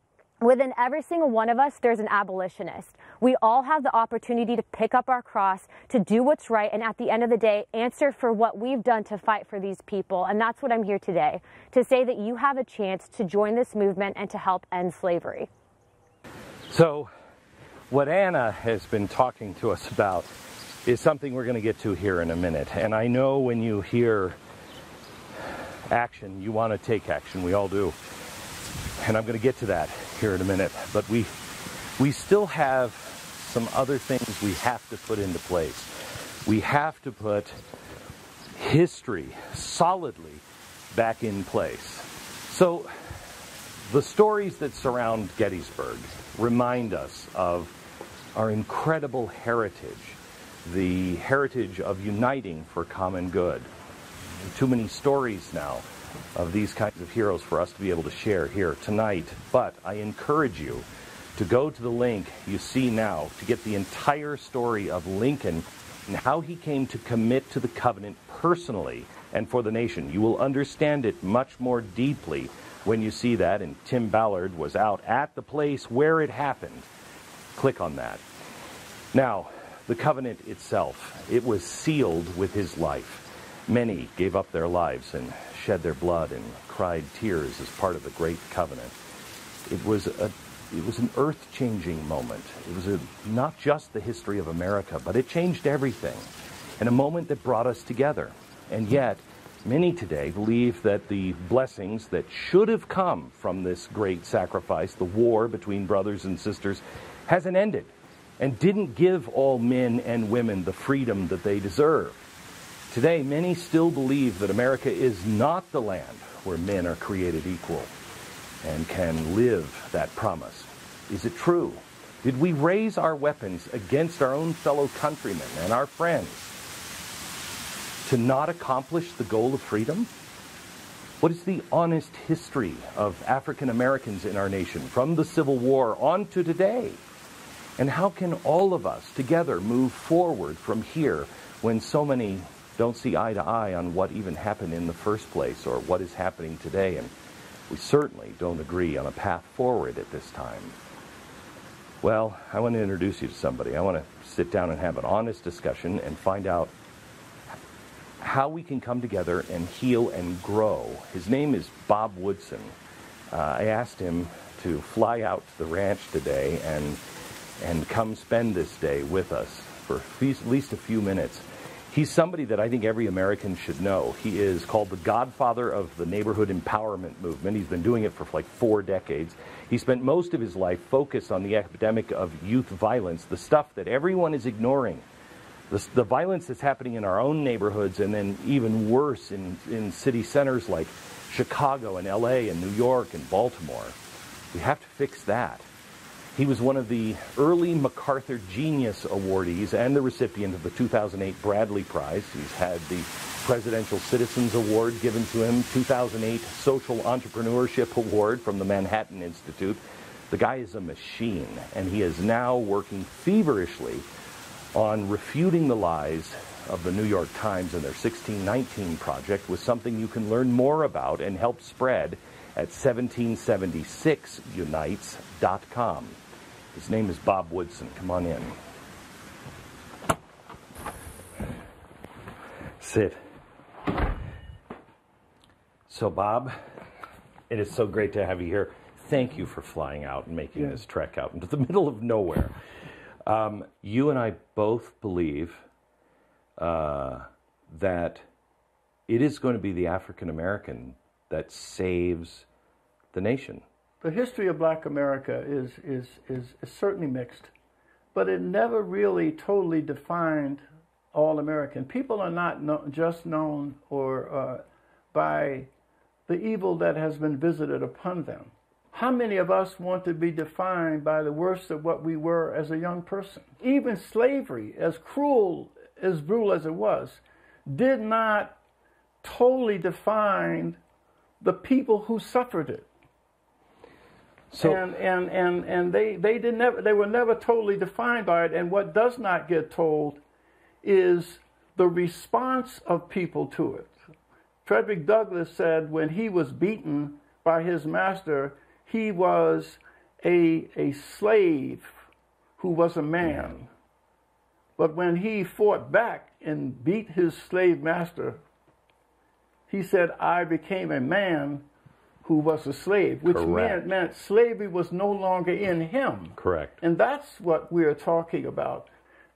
Within every single one of us, there's an abolitionist. We all have the opportunity to pick up our cross, to do what's right, and at the end of the day, answer for what we've done to fight for these people. And that's what I'm here today to say that you have a chance to join this movement and to help end slavery. So, what Anna has been talking to us about is something we're going to get to here in a minute. And I know when you hear action, you want to take action. We all do. And I'm going to get to that here in a minute. But we, we still have some other things we have to put into place. We have to put history solidly back in place. So, the stories that surround Gettysburg remind us of our incredible heritage, the heritage of uniting for common good. Too many stories now of these kinds of heroes for us to be able to share here tonight. But I encourage you to go to the link you see now to get the entire story of Lincoln and how he came to commit to the covenant personally and for the nation. You will understand it much more deeply when you see that. And Tim Ballard was out at the place where it happened. Click on that. Now, the covenant itself, it was sealed with his life. Many gave up their lives and shed their blood and cried tears as part of the great covenant. It was a it was an earth-changing moment. It was a, not just the history of America, but it changed everything. And a moment that brought us together. And yet, many today believe that the blessings that should have come from this great sacrifice, the war between brothers and sisters, hasn't ended and didn't give all men and women the freedom that they deserve. Today, many still believe that America is not the land where men are created equal and can live that promise. Is it true? Did we raise our weapons against our own fellow countrymen and our friends to not accomplish the goal of freedom? What is the honest history of African Americans in our nation from the Civil War on to today? And how can all of us together move forward from here when so many don't see eye to eye on what even happened in the first place or what is happening today? And we certainly don't agree on a path forward at this time. Well, I want to introduce you to somebody. I want to sit down and have an honest discussion and find out how we can come together and heal and grow. His name is Bob Woodson. Uh, I asked him to fly out to the ranch today and and come spend this day with us for at least a few minutes. He's somebody that I think every American should know. He is called the godfather of the neighborhood empowerment movement. He's been doing it for like four decades. He spent most of his life focused on the epidemic of youth violence, the stuff that everyone is ignoring. The, the violence that's happening in our own neighborhoods, and then even worse in, in city centers like Chicago and LA and New York and Baltimore. We have to fix that. He was one of the early MacArthur Genius awardees and the recipient of the 2008 Bradley Prize. He's had the Presidential Citizens Award given to him, 2008 Social Entrepreneurship Award from the Manhattan Institute. The guy is a machine, and he is now working feverishly on refuting the lies of the New York Times and their 1619 project with something you can learn more about and help spread at 1776unites.com. His name is Bob Woodson. Come on in. Sit. So, Bob, it is so great to have you here. Thank you for flying out and making Yeah. this trek out into the middle of nowhere. Um, you and I both believe uh, that it is going to be the African American that saves the nation. The history of black America is, is, is, is certainly mixed, but it never really totally defined all American. People are not no, just known or uh, by the evil that has been visited upon them. How many of us want to be defined by the worst of what we were as a young person? Even slavery, as cruel, as brutal as it was, did not totally define the people who suffered it. So- and and and and they they did never they were never totally defined by it. And what does not get told is the response of people to it. Frederick Douglass said when he was beaten by his master, he was a, a slave who was a man. But when he fought back and beat his slave master, he said, I became a man who was a slave, which meant, meant slavery was no longer in him. Correct. And that's what we're talking about.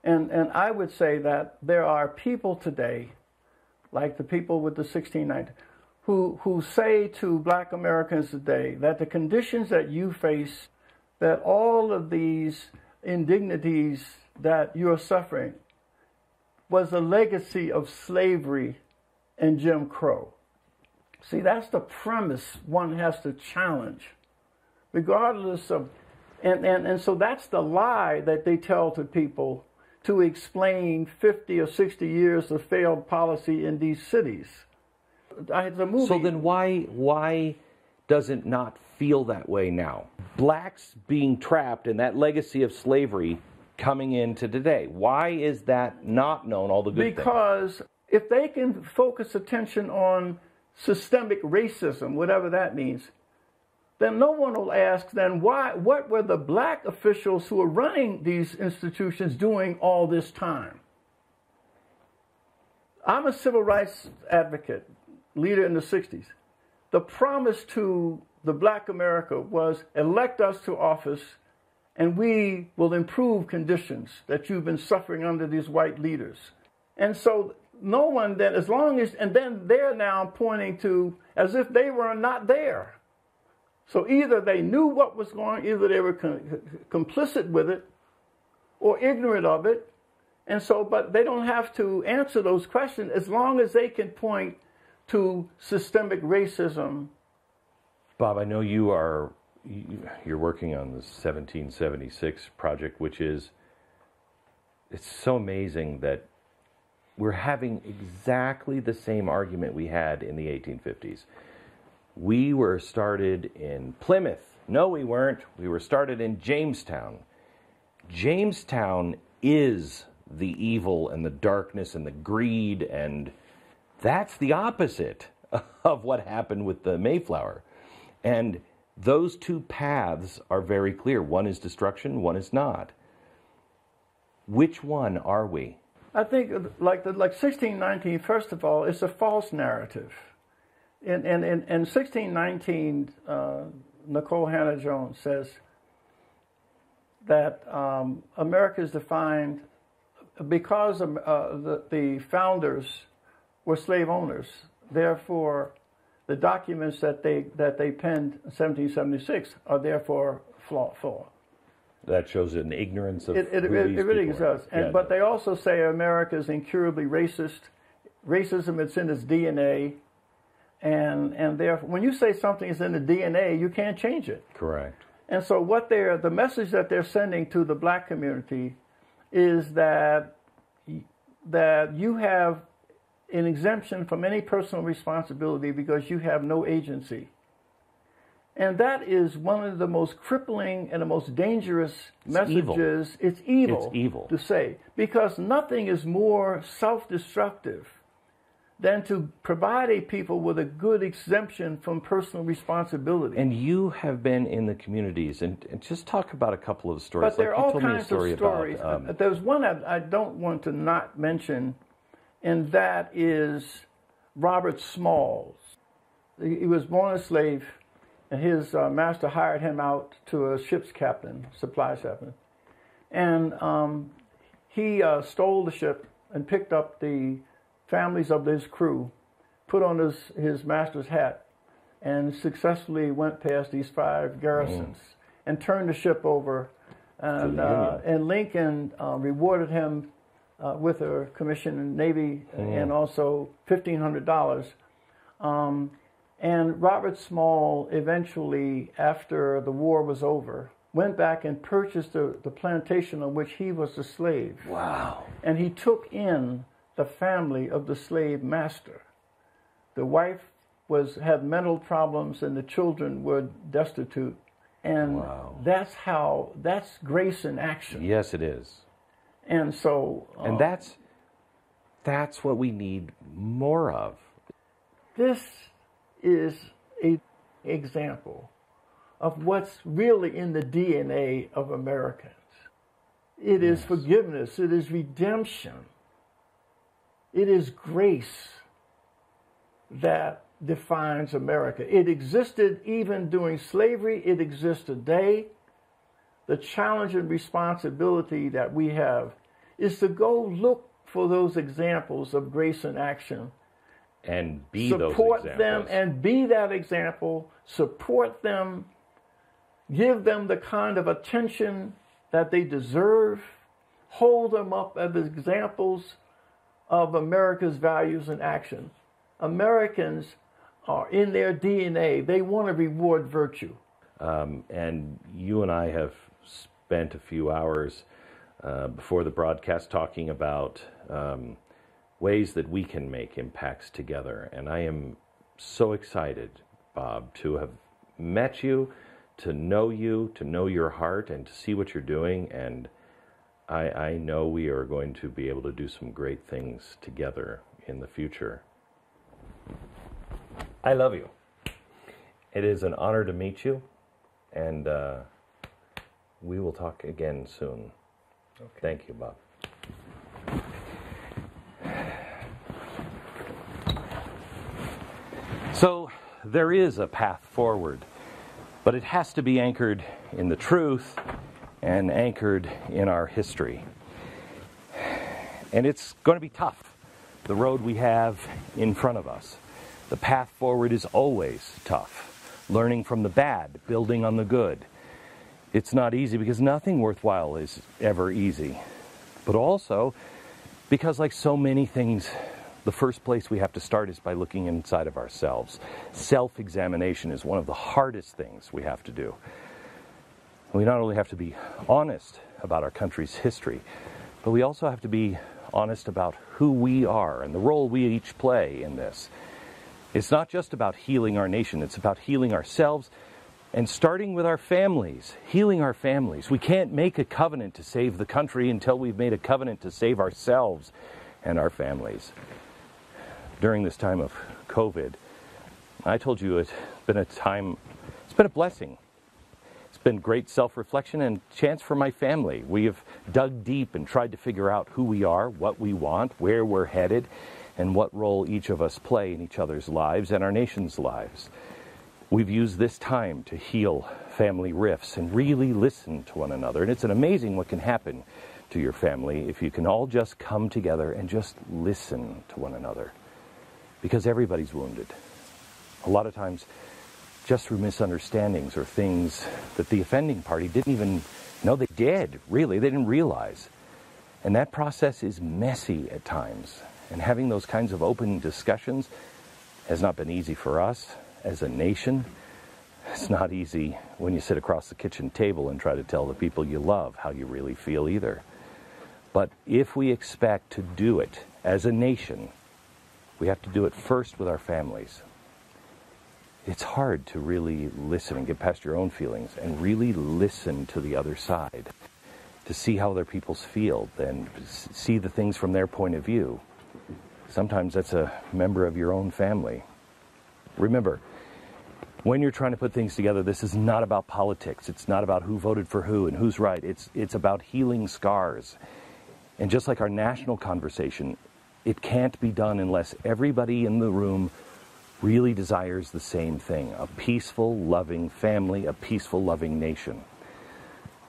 And, and I would say that there are people today, like the people with the 1619, who, who say to black Americans today that the conditions that you face, that all of these indignities that you're suffering was a legacy of slavery and Jim Crow. See, that's the premise one has to challenge, regardless of, and, and, and so that's the lie that they tell to people to explain 50 or 60 years of failed policy in these cities. I had the movie. So then why why does it not feel that way now? Blacks being trapped in that legacy of slavery coming into today. Why is that not known all the good because things? if they can focus attention on systemic racism, whatever that means, then no one will ask then why what were the black officials who were running these institutions doing all this time? I'm a civil rights advocate, leader in the 60s. The promise to the black America was elect us to office and we will improve conditions that you've been suffering under these white leaders. And so no one then, as long as, and then they're now pointing to as if they were not there. So either they knew what was going, either they were com- complicit with it or ignorant of it. And so, but they don't have to answer those questions as long as they can point to systemic racism. Bob, I know you are you're working on the 1776 project, which is it's so amazing that we're having exactly the same argument we had in the 1850s. We were started in Plymouth. No, we weren't. We were started in Jamestown. Jamestown is the evil and the darkness and the greed, and that's the opposite of what happened with the Mayflower. And those two paths are very clear. One is destruction, one is not. Which one are we? I think like the, like 1619, first of all, it's a false narrative. In, in, in, in 1619, uh, Nikole Hannah-Jones says that um, America is defined because uh, the, the founders were slave owners. Therefore, the documents that they that they penned in 1776 are therefore full. That shows an ignorance of it. It, who it, these it really does. And, Yeah. But they also say America is incurably racist. Racism it's in its DNA, and and therefore when you say something is in the DNA, you can't change it. Correct. And so what they're the message that they're sending to the black community is that that you have an exemption from any personal responsibility because you have no agency. And that is one of the most crippling and the most dangerous messages. It's evil. It's evil. to say because nothing is more self-destructive than to provide a people with a good exemption from personal responsibility. And you have been in the communities, and, and just talk about a couple of stories. But there like are all told me a kinds story of stories. About, um, Uh, There's one that I don't want to not mention, and that is Robert Smalls. He was born a slave, his uh, master hired him out to a ship's captain, supply captain. And um, he uh, stole the ship and picked up the families of his crew, put on his, his master's hat, and successfully went past these five garrisons and turned the ship over. And, uh, and Lincoln uh, rewarded him uh, with a commission in the Navy Mm. and also $1,500. Um, and Robert Small eventually, after the war was over, went back and purchased the, the plantation on which he was a slave. Wow. And he took in the family of the slave master. The wife was had mental problems and the children were destitute. And that's how that's grace in action. yes, it is. And so And um, that's that's what we need more of. This is a example of what's really in the DNA of Americans. It is yes. forgiveness, it is redemption, it is grace that defines America. It existed even during slavery, it exists today. The challenge and responsibility that we have is to go look for those examples of grace in action and be support them and be that example. Support them. Give them the kind of attention that they deserve. Hold them up as examples of america's values and action americans are in their dna they want to reward virtue. Um, and you and i have spent a few hours uh, before the broadcast talking about um, ways that we can make impacts together. And I am so excited, Bob, to have met you, to know you, to know your heart, and to see what you're doing. And I, I know we are going to be able to do some great things together in the future. I love you. It is an honor to meet you, and uh, we will talk again soon. Okay. Thank you, Bob. So there is a path forward, but it has to be anchored in the truth and anchored in our history. And it's going to be tough, the road we have in front of us. The path forward is always tough, learning from the bad, building on the good. It's not easy because nothing worthwhile is ever easy, but also because, like so many things the first place we have to start is by looking inside of ourselves. Self examination is one of the hardest things we have to do. We not only have to be honest about our country's history, but we also have to be honest about who we are and the role we each play in this. It's not just about healing our nation, it's about healing ourselves and starting with our families, healing our families. We can't make a covenant to save the country until we've made a covenant to save ourselves and our families during this time of COVID. I told you it's been a time, it's been a blessing. It's been great self reflection and chance for my family. We have dug deep and tried to figure out who we are, what we want, where we're headed, and what role each of us play in each other's lives and our nation's lives. We've used this time to heal family rifts and really listen to one another. And it's an amazing what can happen to your family if you can all just come together and just listen to one another because everybody's wounded. A lot of times, just through misunderstandings or things that the offending party didn't even know they did, really, they didn't realize. And that process is messy at times. And having those kinds of open discussions has not been easy for us as a nation. It's not easy when you sit across the kitchen table and try to tell the people you love how you really feel either. But if we expect to do it as a nation, we have to do it first with our families. It's hard to really listen and get past your own feelings and really listen to the other side, to see how other people feel and see the things from their point of view. Sometimes that's a member of your own family. Remember, when you're trying to put things together, this is not about politics. It's not about who voted for who and who's right. It's, it's about healing scars. And just like our national conversation, it can't be done unless everybody in the room really desires the same thing a peaceful, loving family, a peaceful, loving nation.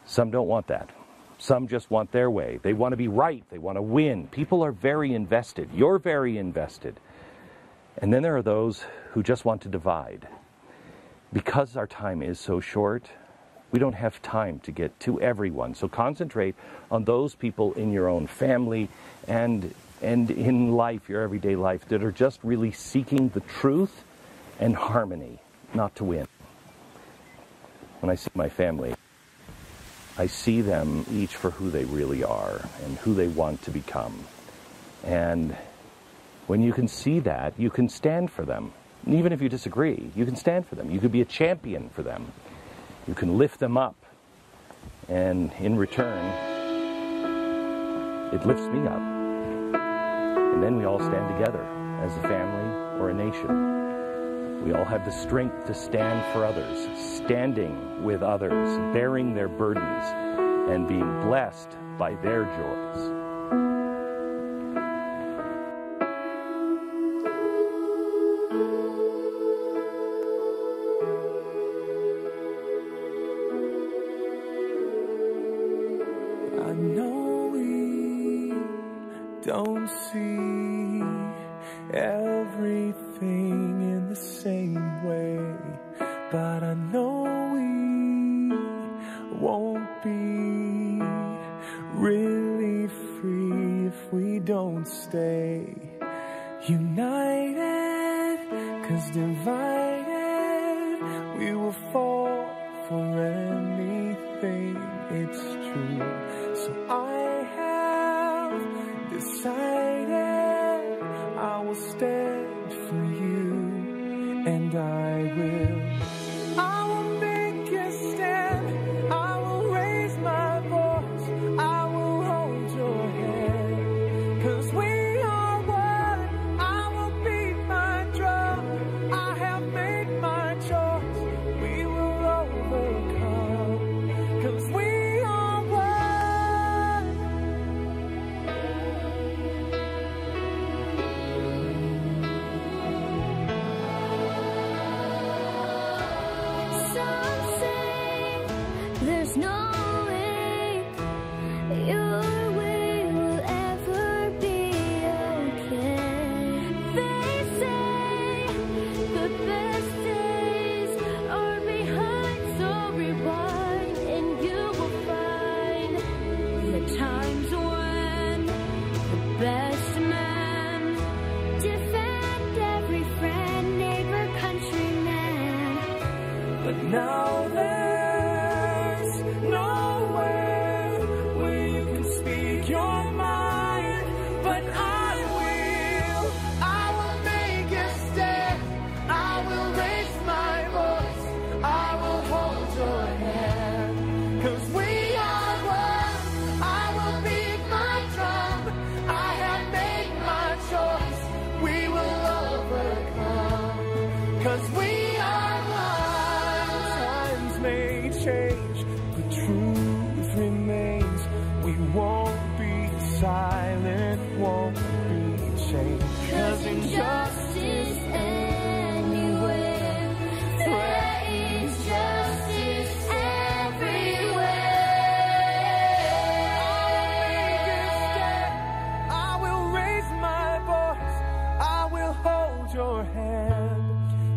Some don't want that. Some just want their way. They want to be right. They want to win. People are very invested. You're very invested. And then there are those who just want to divide. Because our time is so short, we don't have time to get to everyone. So concentrate on those people in your own family and and in life, your everyday life, that are just really seeking the truth and harmony, not to win. When I see my family, I see them each for who they really are and who they want to become. And when you can see that, you can stand for them. And even if you disagree, you can stand for them. You could be a champion for them. You can lift them up. And in return, it lifts me up. And then we all stand together as a family or a nation. We all have the strength to stand for others, standing with others, bearing their burdens, and being blessed by their joys.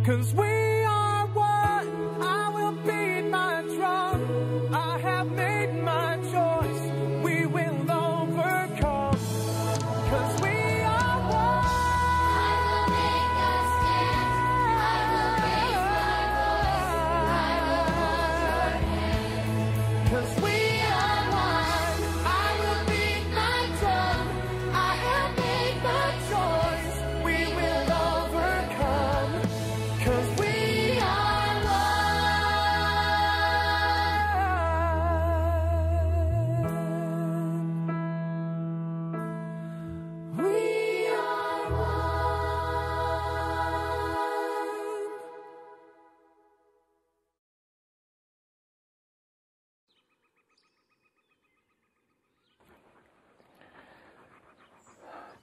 Cause we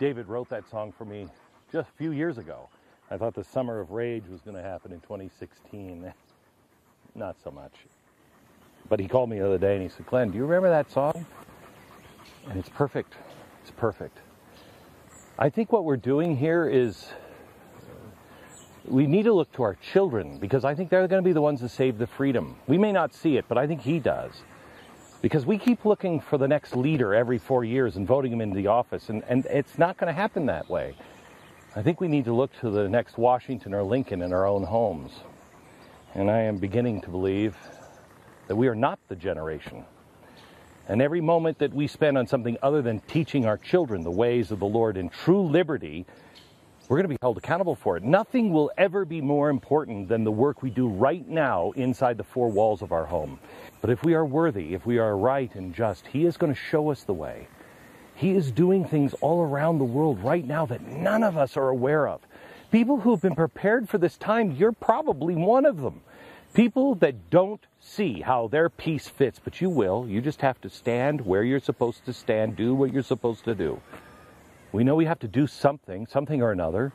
David wrote that song for me just a few years ago. I thought the Summer of Rage was going to happen in 2016. Not so much. But he called me the other day and he said, Glenn, do you remember that song? And it's perfect. It's perfect. I think what we're doing here is we need to look to our children because I think they're going to be the ones to save the freedom. We may not see it, but I think he does. Because we keep looking for the next leader every four years and voting him into the office, and, and it's not going to happen that way. I think we need to look to the next Washington or Lincoln in our own homes. And I am beginning to believe that we are not the generation. And every moment that we spend on something other than teaching our children the ways of the Lord in true liberty, we're going to be held accountable for it. Nothing will ever be more important than the work we do right now inside the four walls of our home. But if we are worthy, if we are right and just, He is going to show us the way. He is doing things all around the world right now that none of us are aware of. People who've been prepared for this time, you're probably one of them. People that don't see how their piece fits, but you will. You just have to stand where you're supposed to stand, do what you're supposed to do. We know we have to do something, something or another.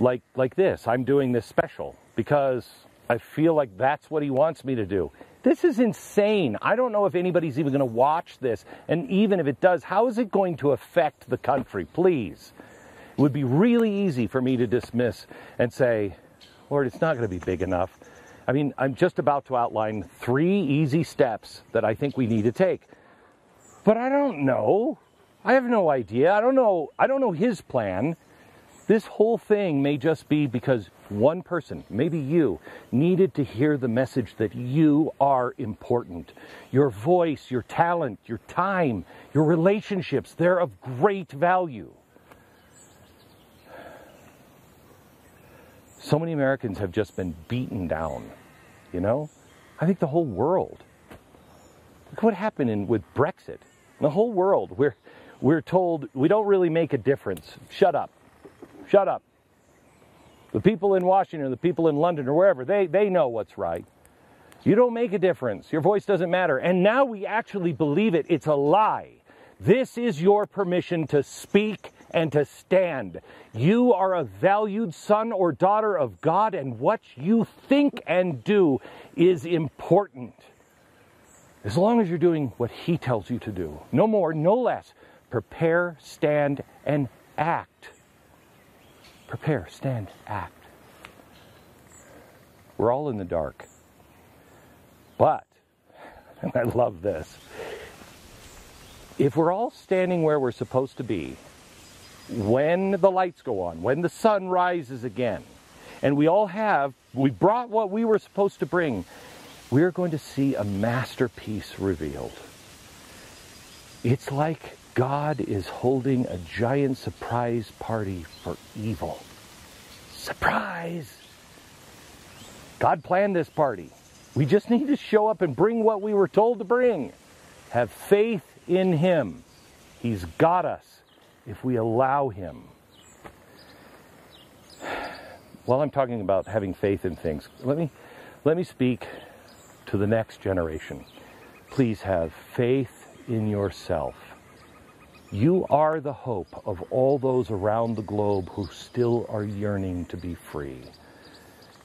Like like this. I'm doing this special because I feel like that's what he wants me to do. This is insane. I don't know if anybody's even going to watch this. And even if it does, how is it going to affect the country? Please. It would be really easy for me to dismiss and say, Lord, it's not going to be big enough. I mean, I'm just about to outline three easy steps that I think we need to take. But I don't know. I have no idea. I don't know. I don't know his plan. This whole thing may just be because one person, maybe you, needed to hear the message that you are important. Your voice, your talent, your time, your relationships, they're of great value. So many Americans have just been beaten down, you know? I think the whole world. Look what happened in, with Brexit. The whole world, we're, we're told we don't really make a difference. Shut up. Shut up. The people in Washington, the people in London, or wherever, they, they know what's right. You don't make a difference. Your voice doesn't matter. And now we actually believe it. It's a lie. This is your permission to speak and to stand. You are a valued son or daughter of God, and what you think and do is important. As long as you're doing what He tells you to do, no more, no less. Prepare, stand, and act. Prepare, stand, act. We're all in the dark. But, and I love this, if we're all standing where we're supposed to be, when the lights go on, when the sun rises again, and we all have, we brought what we were supposed to bring, we're going to see a masterpiece revealed. It's like God is holding a giant surprise party for evil. Surprise! God planned this party. We just need to show up and bring what we were told to bring. Have faith in Him. He's got us if we allow Him. While I'm talking about having faith in things, let me, let me speak to the next generation. Please have faith in yourself. You are the hope of all those around the globe who still are yearning to be free.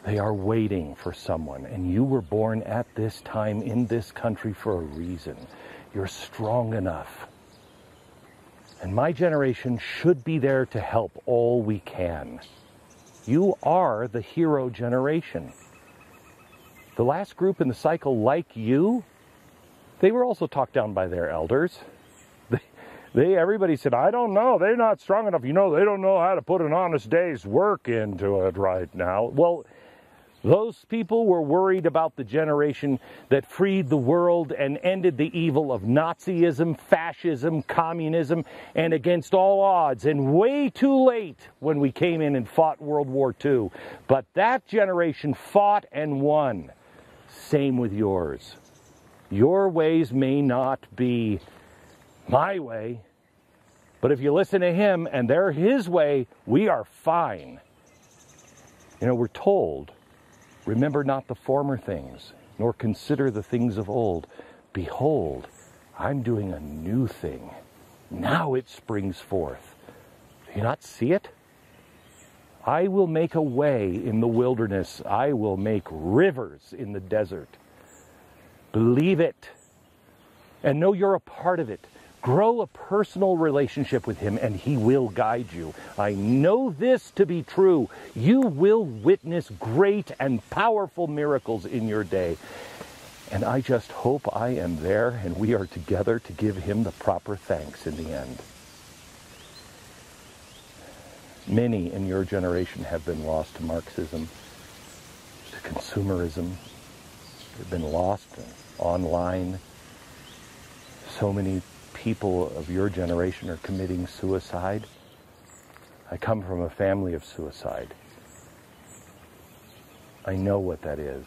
They are waiting for someone, and you were born at this time in this country for a reason. You're strong enough. And my generation should be there to help all we can. You are the hero generation. The last group in the cycle, like you, they were also talked down by their elders. They, everybody said, I don't know, they're not strong enough. You know, they don't know how to put an honest day's work into it right now. Well, those people were worried about the generation that freed the world and ended the evil of Nazism, fascism, communism, and against all odds, and way too late when we came in and fought World War II. But that generation fought and won. Same with yours. Your ways may not be my way, but if you listen to him and they're his way, we are fine. You know, we're told Remember not the former things, nor consider the things of old. Behold, I'm doing a new thing. Now it springs forth. Do you not see it? I will make a way in the wilderness. I will make rivers in the desert. Believe it and know you're a part of it. Grow a personal relationship with Him and He will guide you. I know this to be true. You will witness great and powerful miracles in your day. And I just hope I am there and we are together to give Him the proper thanks in the end. Many in your generation have been lost to Marxism, to consumerism. They've been lost online. So many people of your generation are committing suicide. I come from a family of suicide. I know what that is.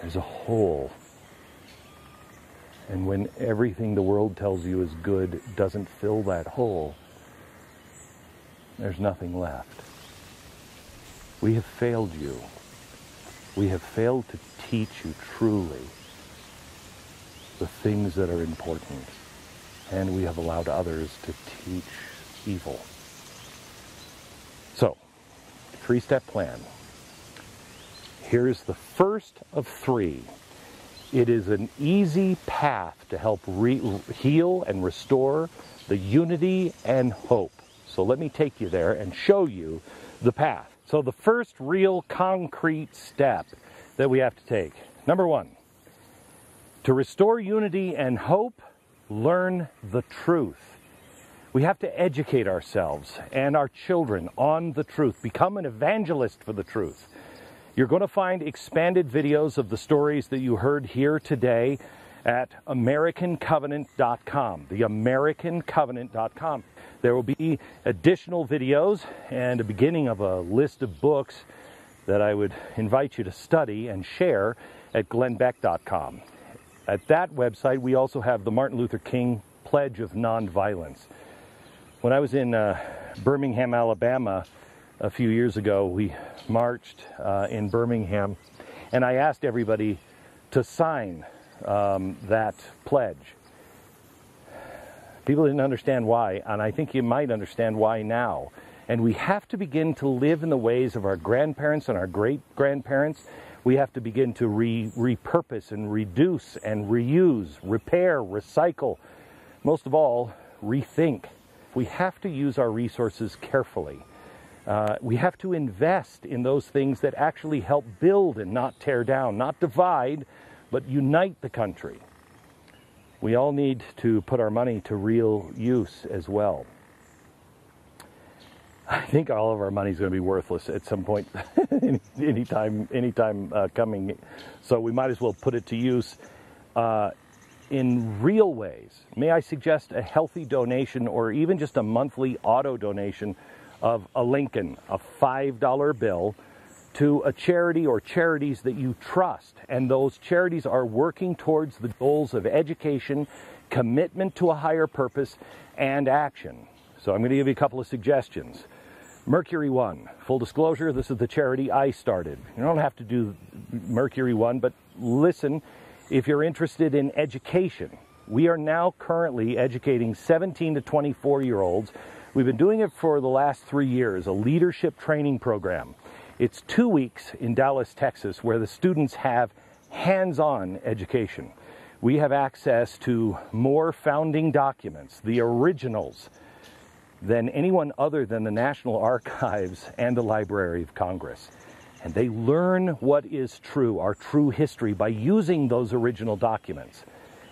There's a hole. And when everything the world tells you is good doesn't fill that hole, there's nothing left. We have failed you. We have failed to teach you truly the things that are important. And we have allowed others to teach evil. So, three step plan. Here's the first of three. It is an easy path to help re- heal and restore the unity and hope. So let me take you there and show you the path. So, the first real concrete step that we have to take number one, to restore unity and hope, learn the truth. We have to educate ourselves and our children on the truth, become an evangelist for the truth. You're going to find expanded videos of the stories that you heard here today at AmericanCovenant.com. The AmericanCovenant.com. There will be additional videos and a beginning of a list of books that I would invite you to study and share at glennbeck.com. At that website, we also have the Martin Luther King Pledge of Nonviolence. When I was in uh, Birmingham, Alabama, a few years ago, we marched uh, in Birmingham, and I asked everybody to sign um, that pledge. People didn't understand why, and I think you might understand why now. And we have to begin to live in the ways of our grandparents and our great grandparents. We have to begin to re- repurpose and reduce and reuse, repair, recycle. Most of all, rethink. We have to use our resources carefully. Uh, we have to invest in those things that actually help build and not tear down, not divide, but unite the country. We all need to put our money to real use as well. I think all of our money is going to be worthless at some point, any, anytime, anytime uh, coming. So we might as well put it to use uh, in real ways. May I suggest a healthy donation or even just a monthly auto donation of a Lincoln, a $5 bill, to a charity or charities that you trust. And those charities are working towards the goals of education, commitment to a higher purpose, and action. So I'm going to give you a couple of suggestions. Mercury One, full disclosure, this is the charity I started. You don't have to do Mercury One, but listen if you're interested in education. We are now currently educating 17 to 24 year olds. We've been doing it for the last three years, a leadership training program. It's two weeks in Dallas, Texas, where the students have hands on education. We have access to more founding documents, the originals, than anyone other than the National Archives and the Library of Congress. And they learn what is true, our true history, by using those original documents.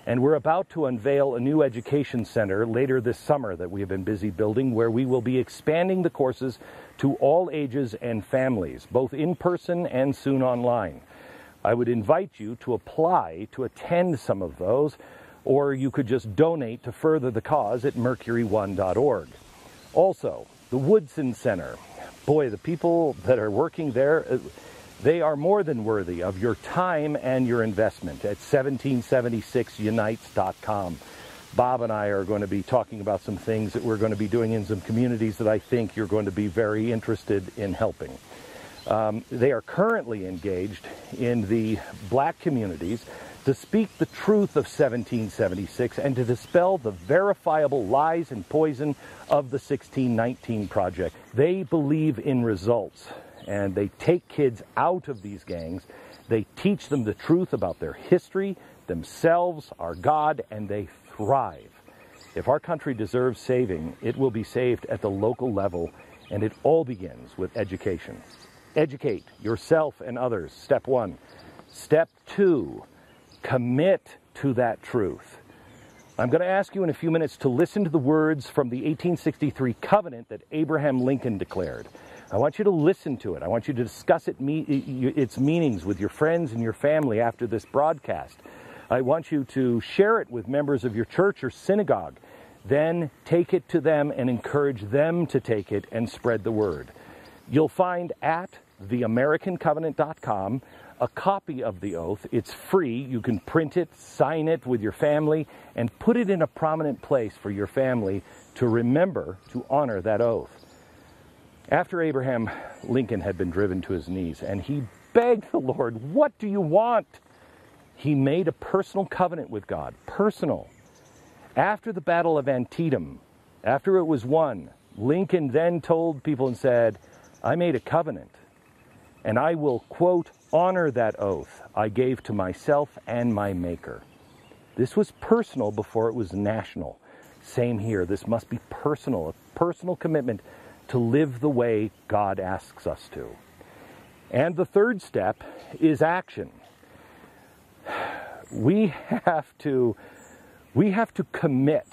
And we're about to unveil a new education center later this summer that we have been busy building, where we will be expanding the courses to all ages and families, both in person and soon online. I would invite you to apply to attend some of those, or you could just donate to further the cause at mercury1.org. Also, the Woodson Center. Boy, the people that are working there, uh, they are more than worthy of your time and your investment at 1776unites.com. Bob and I are going to be talking about some things that we're going to be doing in some communities that I think you're going to be very interested in helping. Um, they are currently engaged in the black communities to speak the truth of 1776 and to dispel the verifiable lies and poison of the 1619 Project. They believe in results and they take kids out of these gangs. They teach them the truth about their history, themselves, our God, and they thrive. If our country deserves saving, it will be saved at the local level, and it all begins with education. Educate yourself and others, step one. Step two, commit to that truth. I'm going to ask you in a few minutes to listen to the words from the 1863 covenant that Abraham Lincoln declared. I want you to listen to it. I want you to discuss it, its meanings with your friends and your family after this broadcast. I want you to share it with members of your church or synagogue. Then take it to them and encourage them to take it and spread the word. You'll find at theamericancovenant.com a copy of the oath. It's free. You can print it, sign it with your family, and put it in a prominent place for your family to remember to honor that oath. After Abraham Lincoln had been driven to his knees and he begged the Lord, What do you want? He made a personal covenant with God, personal. After the Battle of Antietam, after it was won, Lincoln then told people and said, I made a covenant, and I will, quote, honor that oath I gave to myself and my Maker. This was personal before it was national. Same here. This must be personal, a personal commitment to live the way God asks us to. And the third step is action. We have to we have to commit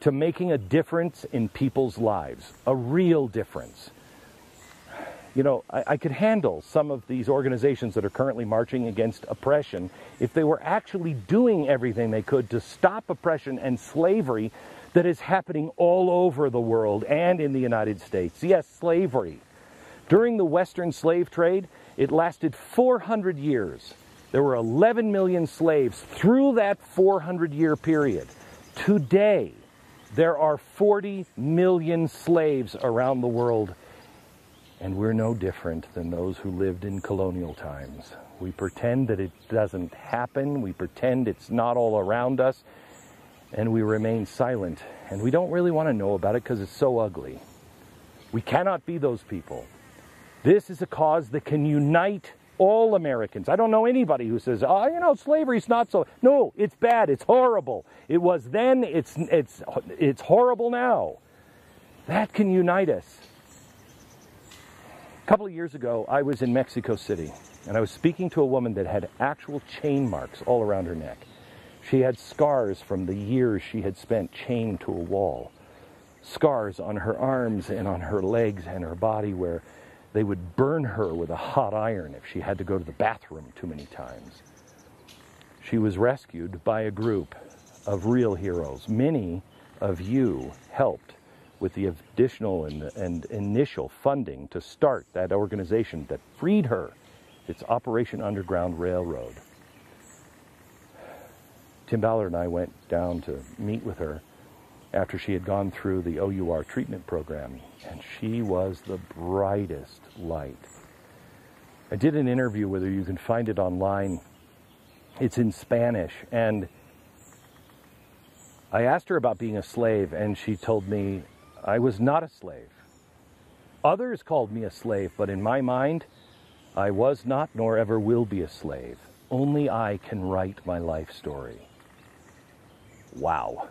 to making a difference in people's lives, a real difference. You know, I, I, could handle some of these organizations that are currently marching against oppression if they were actually doing everything they could to stop oppression and slavery that is happening all over the world and in the United States. Yes, slavery. During the Western slave trade, it lasted 400 years. There were 11 million slaves through that 400 year period. Today, there are 40 million slaves around the world, and we're no different than those who lived in colonial times. We pretend that it doesn't happen, we pretend it's not all around us, and we remain silent. And we don't really want to know about it because it's so ugly. We cannot be those people. This is a cause that can unite all Americans. I don't know anybody who says, "Oh, you know, slavery's not so." No, it's bad. It's horrible. It was then. It's it's it's horrible now. That can unite us. A couple of years ago, I was in Mexico City, and I was speaking to a woman that had actual chain marks all around her neck. She had scars from the years she had spent chained to a wall. Scars on her arms and on her legs and her body where they would burn her with a hot iron if she had to go to the bathroom too many times. She was rescued by a group of real heroes. Many of you helped with the additional and, and initial funding to start that organization that freed her. It's Operation Underground Railroad. Tim Ballard and I went down to meet with her after she had gone through the OUR treatment program, and she was the brightest light. I did an interview with her, you can find it online. It's in Spanish, and I asked her about being a slave, and she told me I was not a slave. Others called me a slave, but in my mind, I was not nor ever will be a slave. Only I can write my life story. Wow.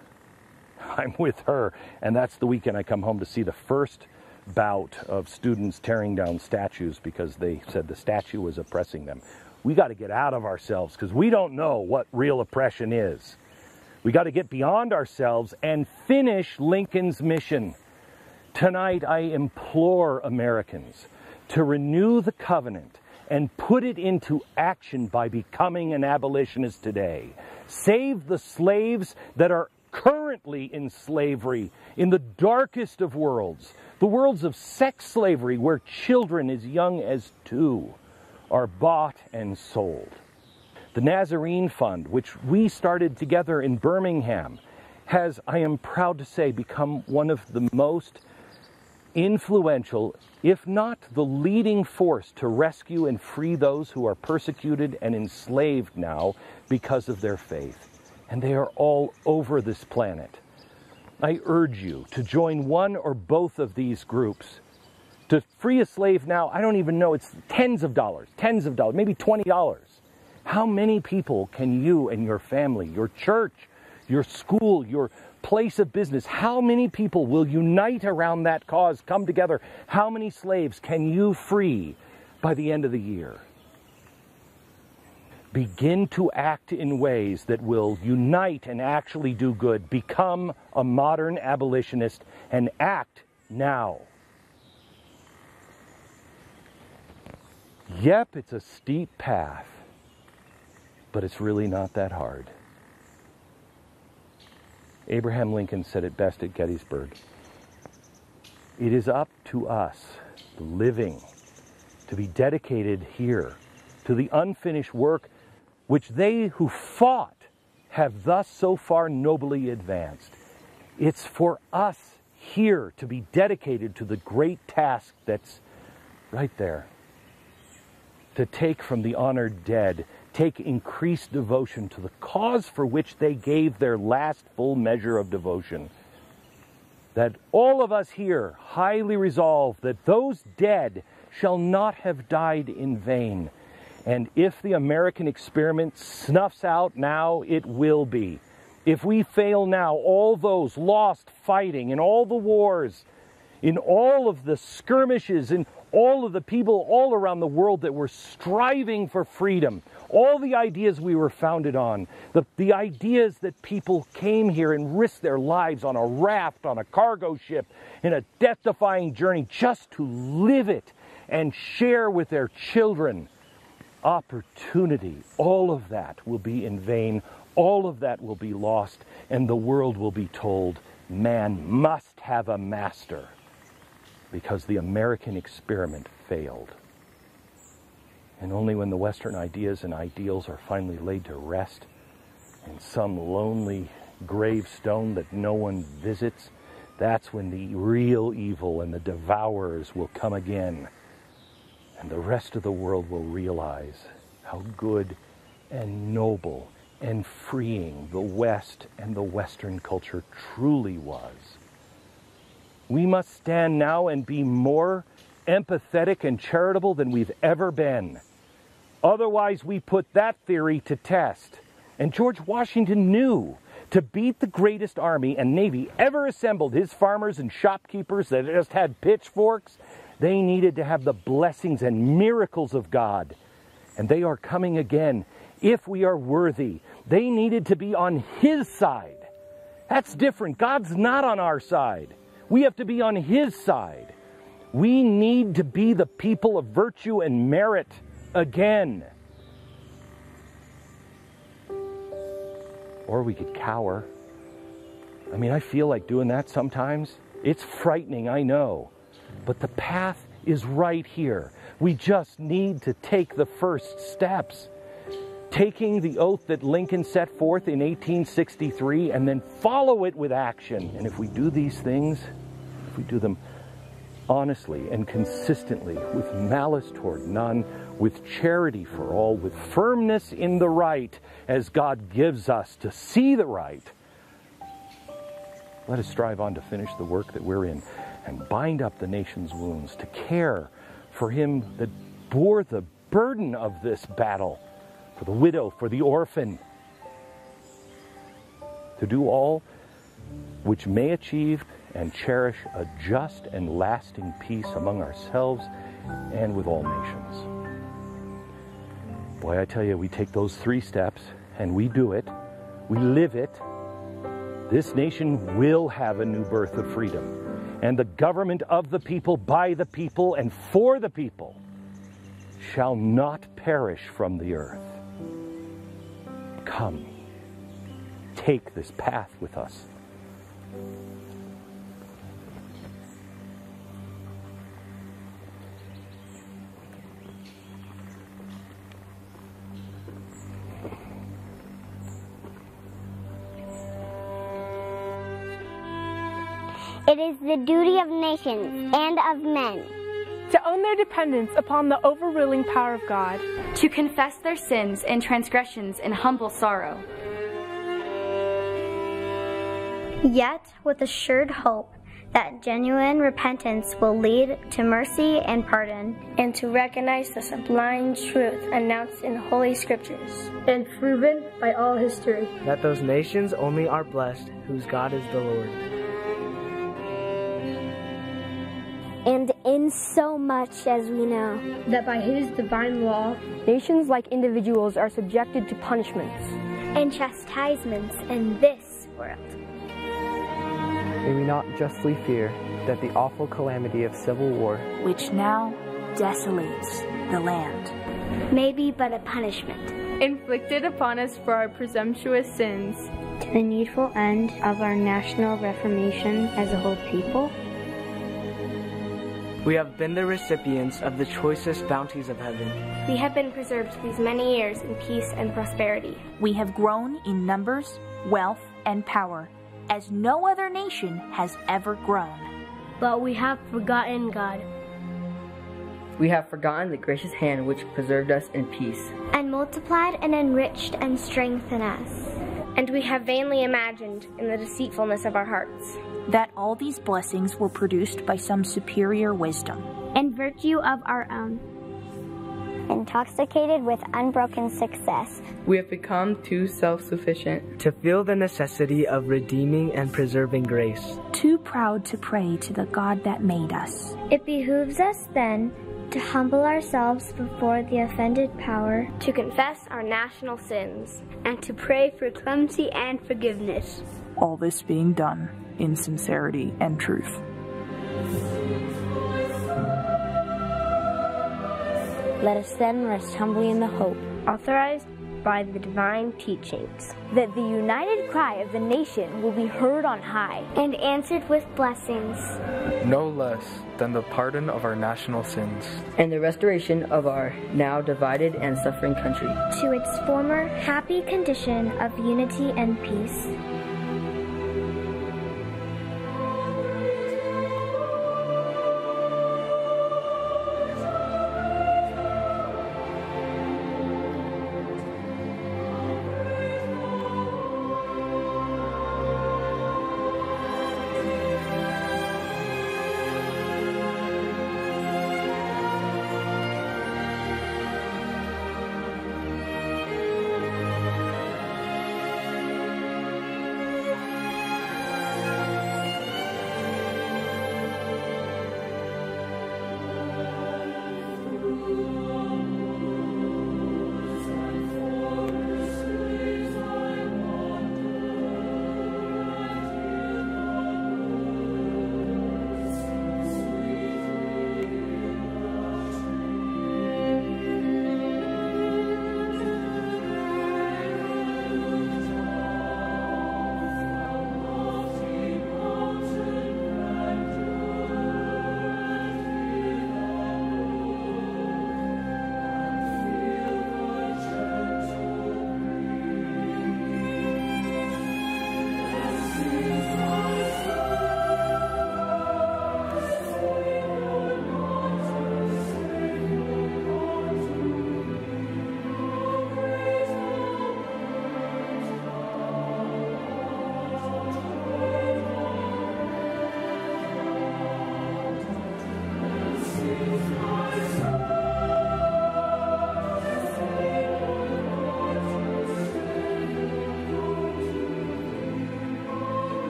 I'm with her, and that's the weekend I come home to see the first bout of students tearing down statues because they said the statue was oppressing them. We got to get out of ourselves because we don't know what real oppression is. We got to get beyond ourselves and finish Lincoln's mission. Tonight, I implore Americans to renew the covenant and put it into action by becoming an abolitionist today. Save the slaves that are currently in slavery in the darkest of worlds, the worlds of sex slavery, where children as young as two are bought and sold. The Nazarene Fund, which we started together in Birmingham, has, I am proud to say, become one of the most influential, if not the leading force to rescue and free those who are persecuted and enslaved now because of their faith and they are all over this planet. I urge you to join one or both of these groups. To free a slave now, I don't even know, it's tens of dollars, tens of dollars, maybe $20. How many people can you and your family, your church, your school, your place of business, how many people will unite around that cause, come together? How many slaves can you free by the end of the year? begin to act in ways that will unite and actually do good. Become a modern abolitionist and act now. Yep, it's a steep path, but it's really not that hard. Abraham Lincoln said it best at Gettysburg. It is up to us, living, to be dedicated here to the unfinished work which they who fought have thus so far nobly advanced. It's for us here to be dedicated to the great task that's right there. To take from the honored dead, take increased devotion to the cause for which they gave their last full measure of devotion. That all of us here highly resolve that those dead shall not have died in vain. And if the American experiment snuffs out now, it will be. If we fail now, all those lost fighting in all the wars, in all of the skirmishes, in all of the people all around the world that were striving for freedom, all the ideas we were founded on, the, the ideas that people came here and risked their lives on a raft, on a cargo ship, in a death defying journey just to live it and share with their children opportunity, all of that will be in vain. All of that will be lost, and the world will be told man must have a master because the American experiment failed. And only when the Western ideas and ideals are finally laid to rest in some lonely gravestone that no one visits, that's when the real evil and the devourers will come again. And the rest of the world will realize how good and noble and freeing the West and the Western culture truly was. We must stand now and be more empathetic and charitable than we've ever been. Otherwise, we put that theory to test. And George Washington knew to beat the greatest army and navy ever assembled, his farmers and shopkeepers that just had pitchforks, they needed to have the blessings and miracles of God. And they are coming again if we are worthy. They needed to be on His side. That's different. God's not on our side. We have to be on His side. We need to be the people of virtue and merit again. Or we could cower. I mean, I feel like doing that sometimes. It's frightening, I know. But the path is right here. We just need to take the first steps. Taking the oath that Lincoln set forth in 1863 and then follow it with action. And if we do these things, if we do them honestly and consistently, with malice toward none, with charity for all, with firmness in the right, as God gives us to see the right, let us strive on to finish the work that we're in and bind up the nation's wounds, to care for him that bore the burden of this battle, for the widow, for the orphan, to do all which may achieve and cherish a just and lasting peace among ourselves and with all nations. Boy, I tell you, we take those three steps and we do it, we live it. This nation will have a new birth of freedom and the government of the people, by the people, and for the people shall not perish from the earth. Come, take this path with us. It is the duty of nations and of men to own their dependence upon the overruling power of God, to confess their sins and transgressions in humble sorrow. Yet with assured hope that genuine repentance will lead to mercy and pardon, and to recognize the sublime truth announced in the Holy Scriptures and proven by all history that those nations only are blessed whose God is the Lord. And in so much as we know. That by His divine law, nations like individuals are subjected to punishments. And chastisements in this world. May we not justly fear that the awful calamity of civil war, which now desolates the land, may be but a punishment. Inflicted upon us for our presumptuous sins, to the needful end of our national reformation as a whole people. We have been the recipients of the choicest bounties of heaven. We have been preserved these many years in peace and prosperity. We have grown in numbers, wealth, and power. as no other nation has ever grown. But we have forgotten God. We have forgotten the gracious hand which preserved us in peace. and multiplied and enriched and strengthened us. And we have vainly imagined in the deceitfulness of our hearts that all these blessings were produced by some superior wisdom and virtue of our own. Intoxicated with unbroken success, We have become too self sufficient to feel the necessity of redeeming and preserving grace. too proud to pray to the God that made us. it behooves us then to humble ourselves before the offended power, to confess our national sins, and to pray for clemency and forgiveness. All this being done in sincerity and truth. Let us then rest humbly in the hope Authorized by the divine teachings. that the united cry of the nation will be heard on high and answered with blessings. No less than the pardon of our national sins. And the restoration of our now divided and suffering country. To its former happy condition of unity and peace.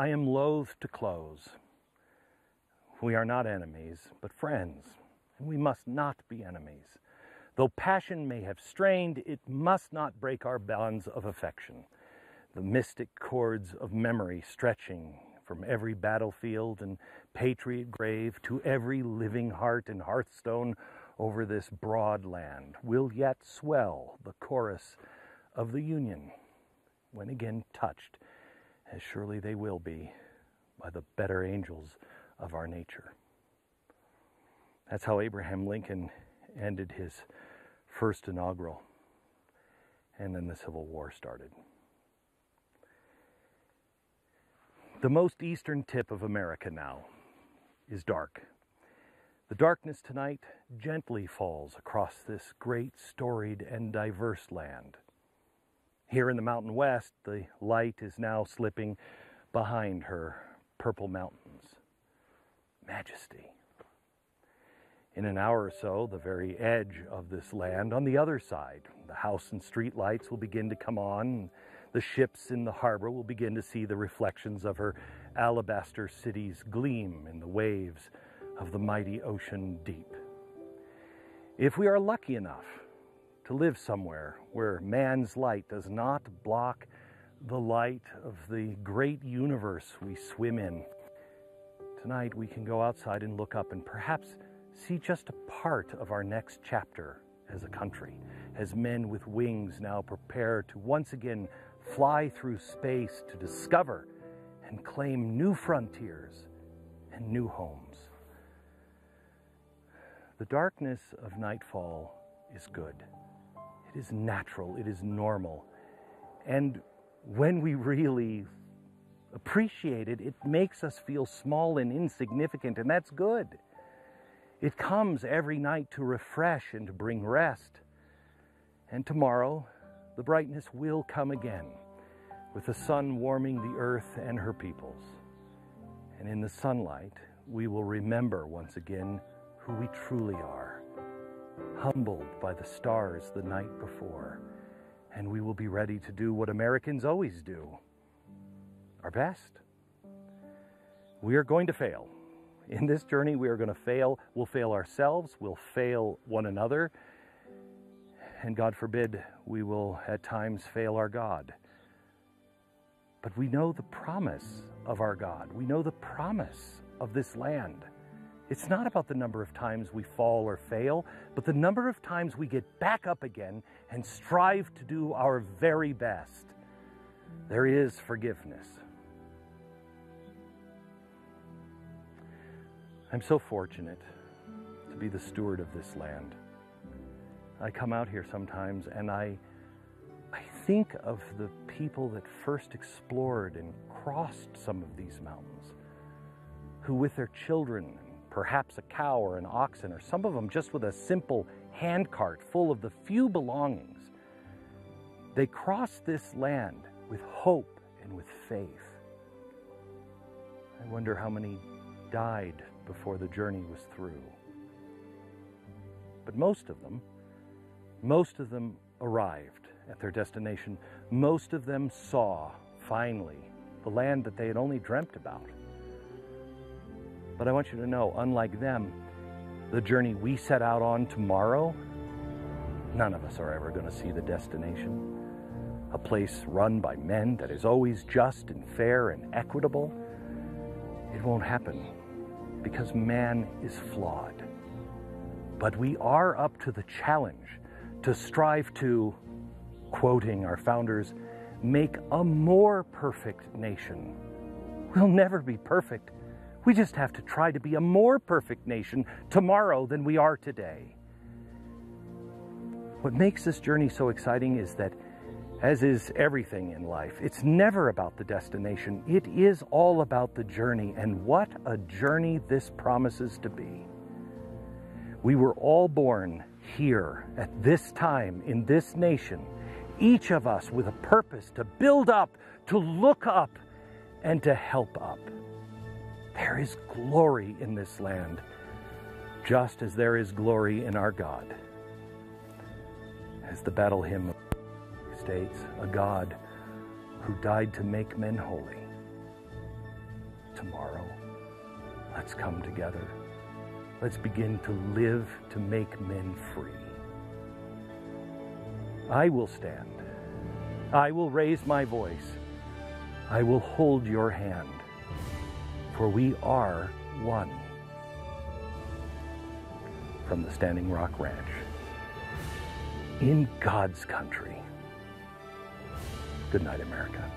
I am loath to close. We are not enemies, but friends, and we must not be enemies. Though passion may have strained, it must not break our bonds of affection. The mystic cords of memory stretching from every battlefield and patriot grave to every living heart and hearthstone over this broad land will yet swell the chorus of the Union when again touched, as surely they will be by the better angels of our nature. That's how Abraham Lincoln ended his first inaugural, and then the Civil War started. The most eastern tip of America now is dark. The darkness tonight gently falls across this great, storied, and diverse land. Here in the Mountain West, the light is now slipping behind her purple mountains. Majesty. In an hour or so, the very edge of this land, on the other side, the house and street lights will begin to come on. The ships in the harbor will begin to see the reflections of her alabaster cities gleam in the waves of the mighty ocean deep. If we are lucky enough to live somewhere where man's light does not block the light of the great universe we swim in, tonight we can go outside and look up and perhaps see just a part of our next chapter as a country, as men with wings now prepare to once again fly through space to discover and claim new frontiers and new homes. The darkness of nightfall is good. It is natural, it is normal. And when we really appreciate it, it makes us feel small and insignificant, and that's good. It comes every night to refresh and to bring rest. And tomorrow, the brightness will come again, with the sun warming the earth and her peoples. And in the sunlight, we will remember once again who we truly are, humbled by the stars the night before. And we will be ready to do what Americans always do our best. We are going to fail. In this journey, we are going to fail. We'll fail ourselves, we'll fail one another, and God forbid, we will at times fail our God. But we know the promise of our God. We know the promise of this land. It's not about the number of times we fall or fail, but the number of times we get back up again and strive to do our very best. There is forgiveness. I'm so fortunate to be the steward of this land. I come out here sometimes and I, I think of the people that first explored and crossed some of these mountains, who with their children, perhaps a cow or an oxen, or some of them just with a simple handcart full of the few belongings, they crossed this land with hope and with faith. I wonder how many died before the journey was through. But most of them, most of them arrived at their destination. Most of them saw, finally, the land that they had only dreamt about. But I want you to know, unlike them, the journey we set out on tomorrow, none of us are ever going to see the destination. A place run by men that is always just and fair and equitable. It won't happen because man is flawed. But we are up to the challenge to strive to, quoting our founders, make a more perfect nation. We'll never be perfect. We just have to try to be a more perfect nation tomorrow than we are today. What makes this journey so exciting is that, as is everything in life, it's never about the destination. It is all about the journey, and what a journey this promises to be. We were all born here at this time in this nation, each of us with a purpose to build up, to look up, and to help up. There is glory in this land, just as there is glory in our God. As the battle hymn states, a God who died to make men holy. tomorrow. Let's come together. Let's begin to live to make men free. I will stand. I will raise my voice. I will hold your hand, for we are one. From the Standing Rock Ranch, in God's country. Good night, America.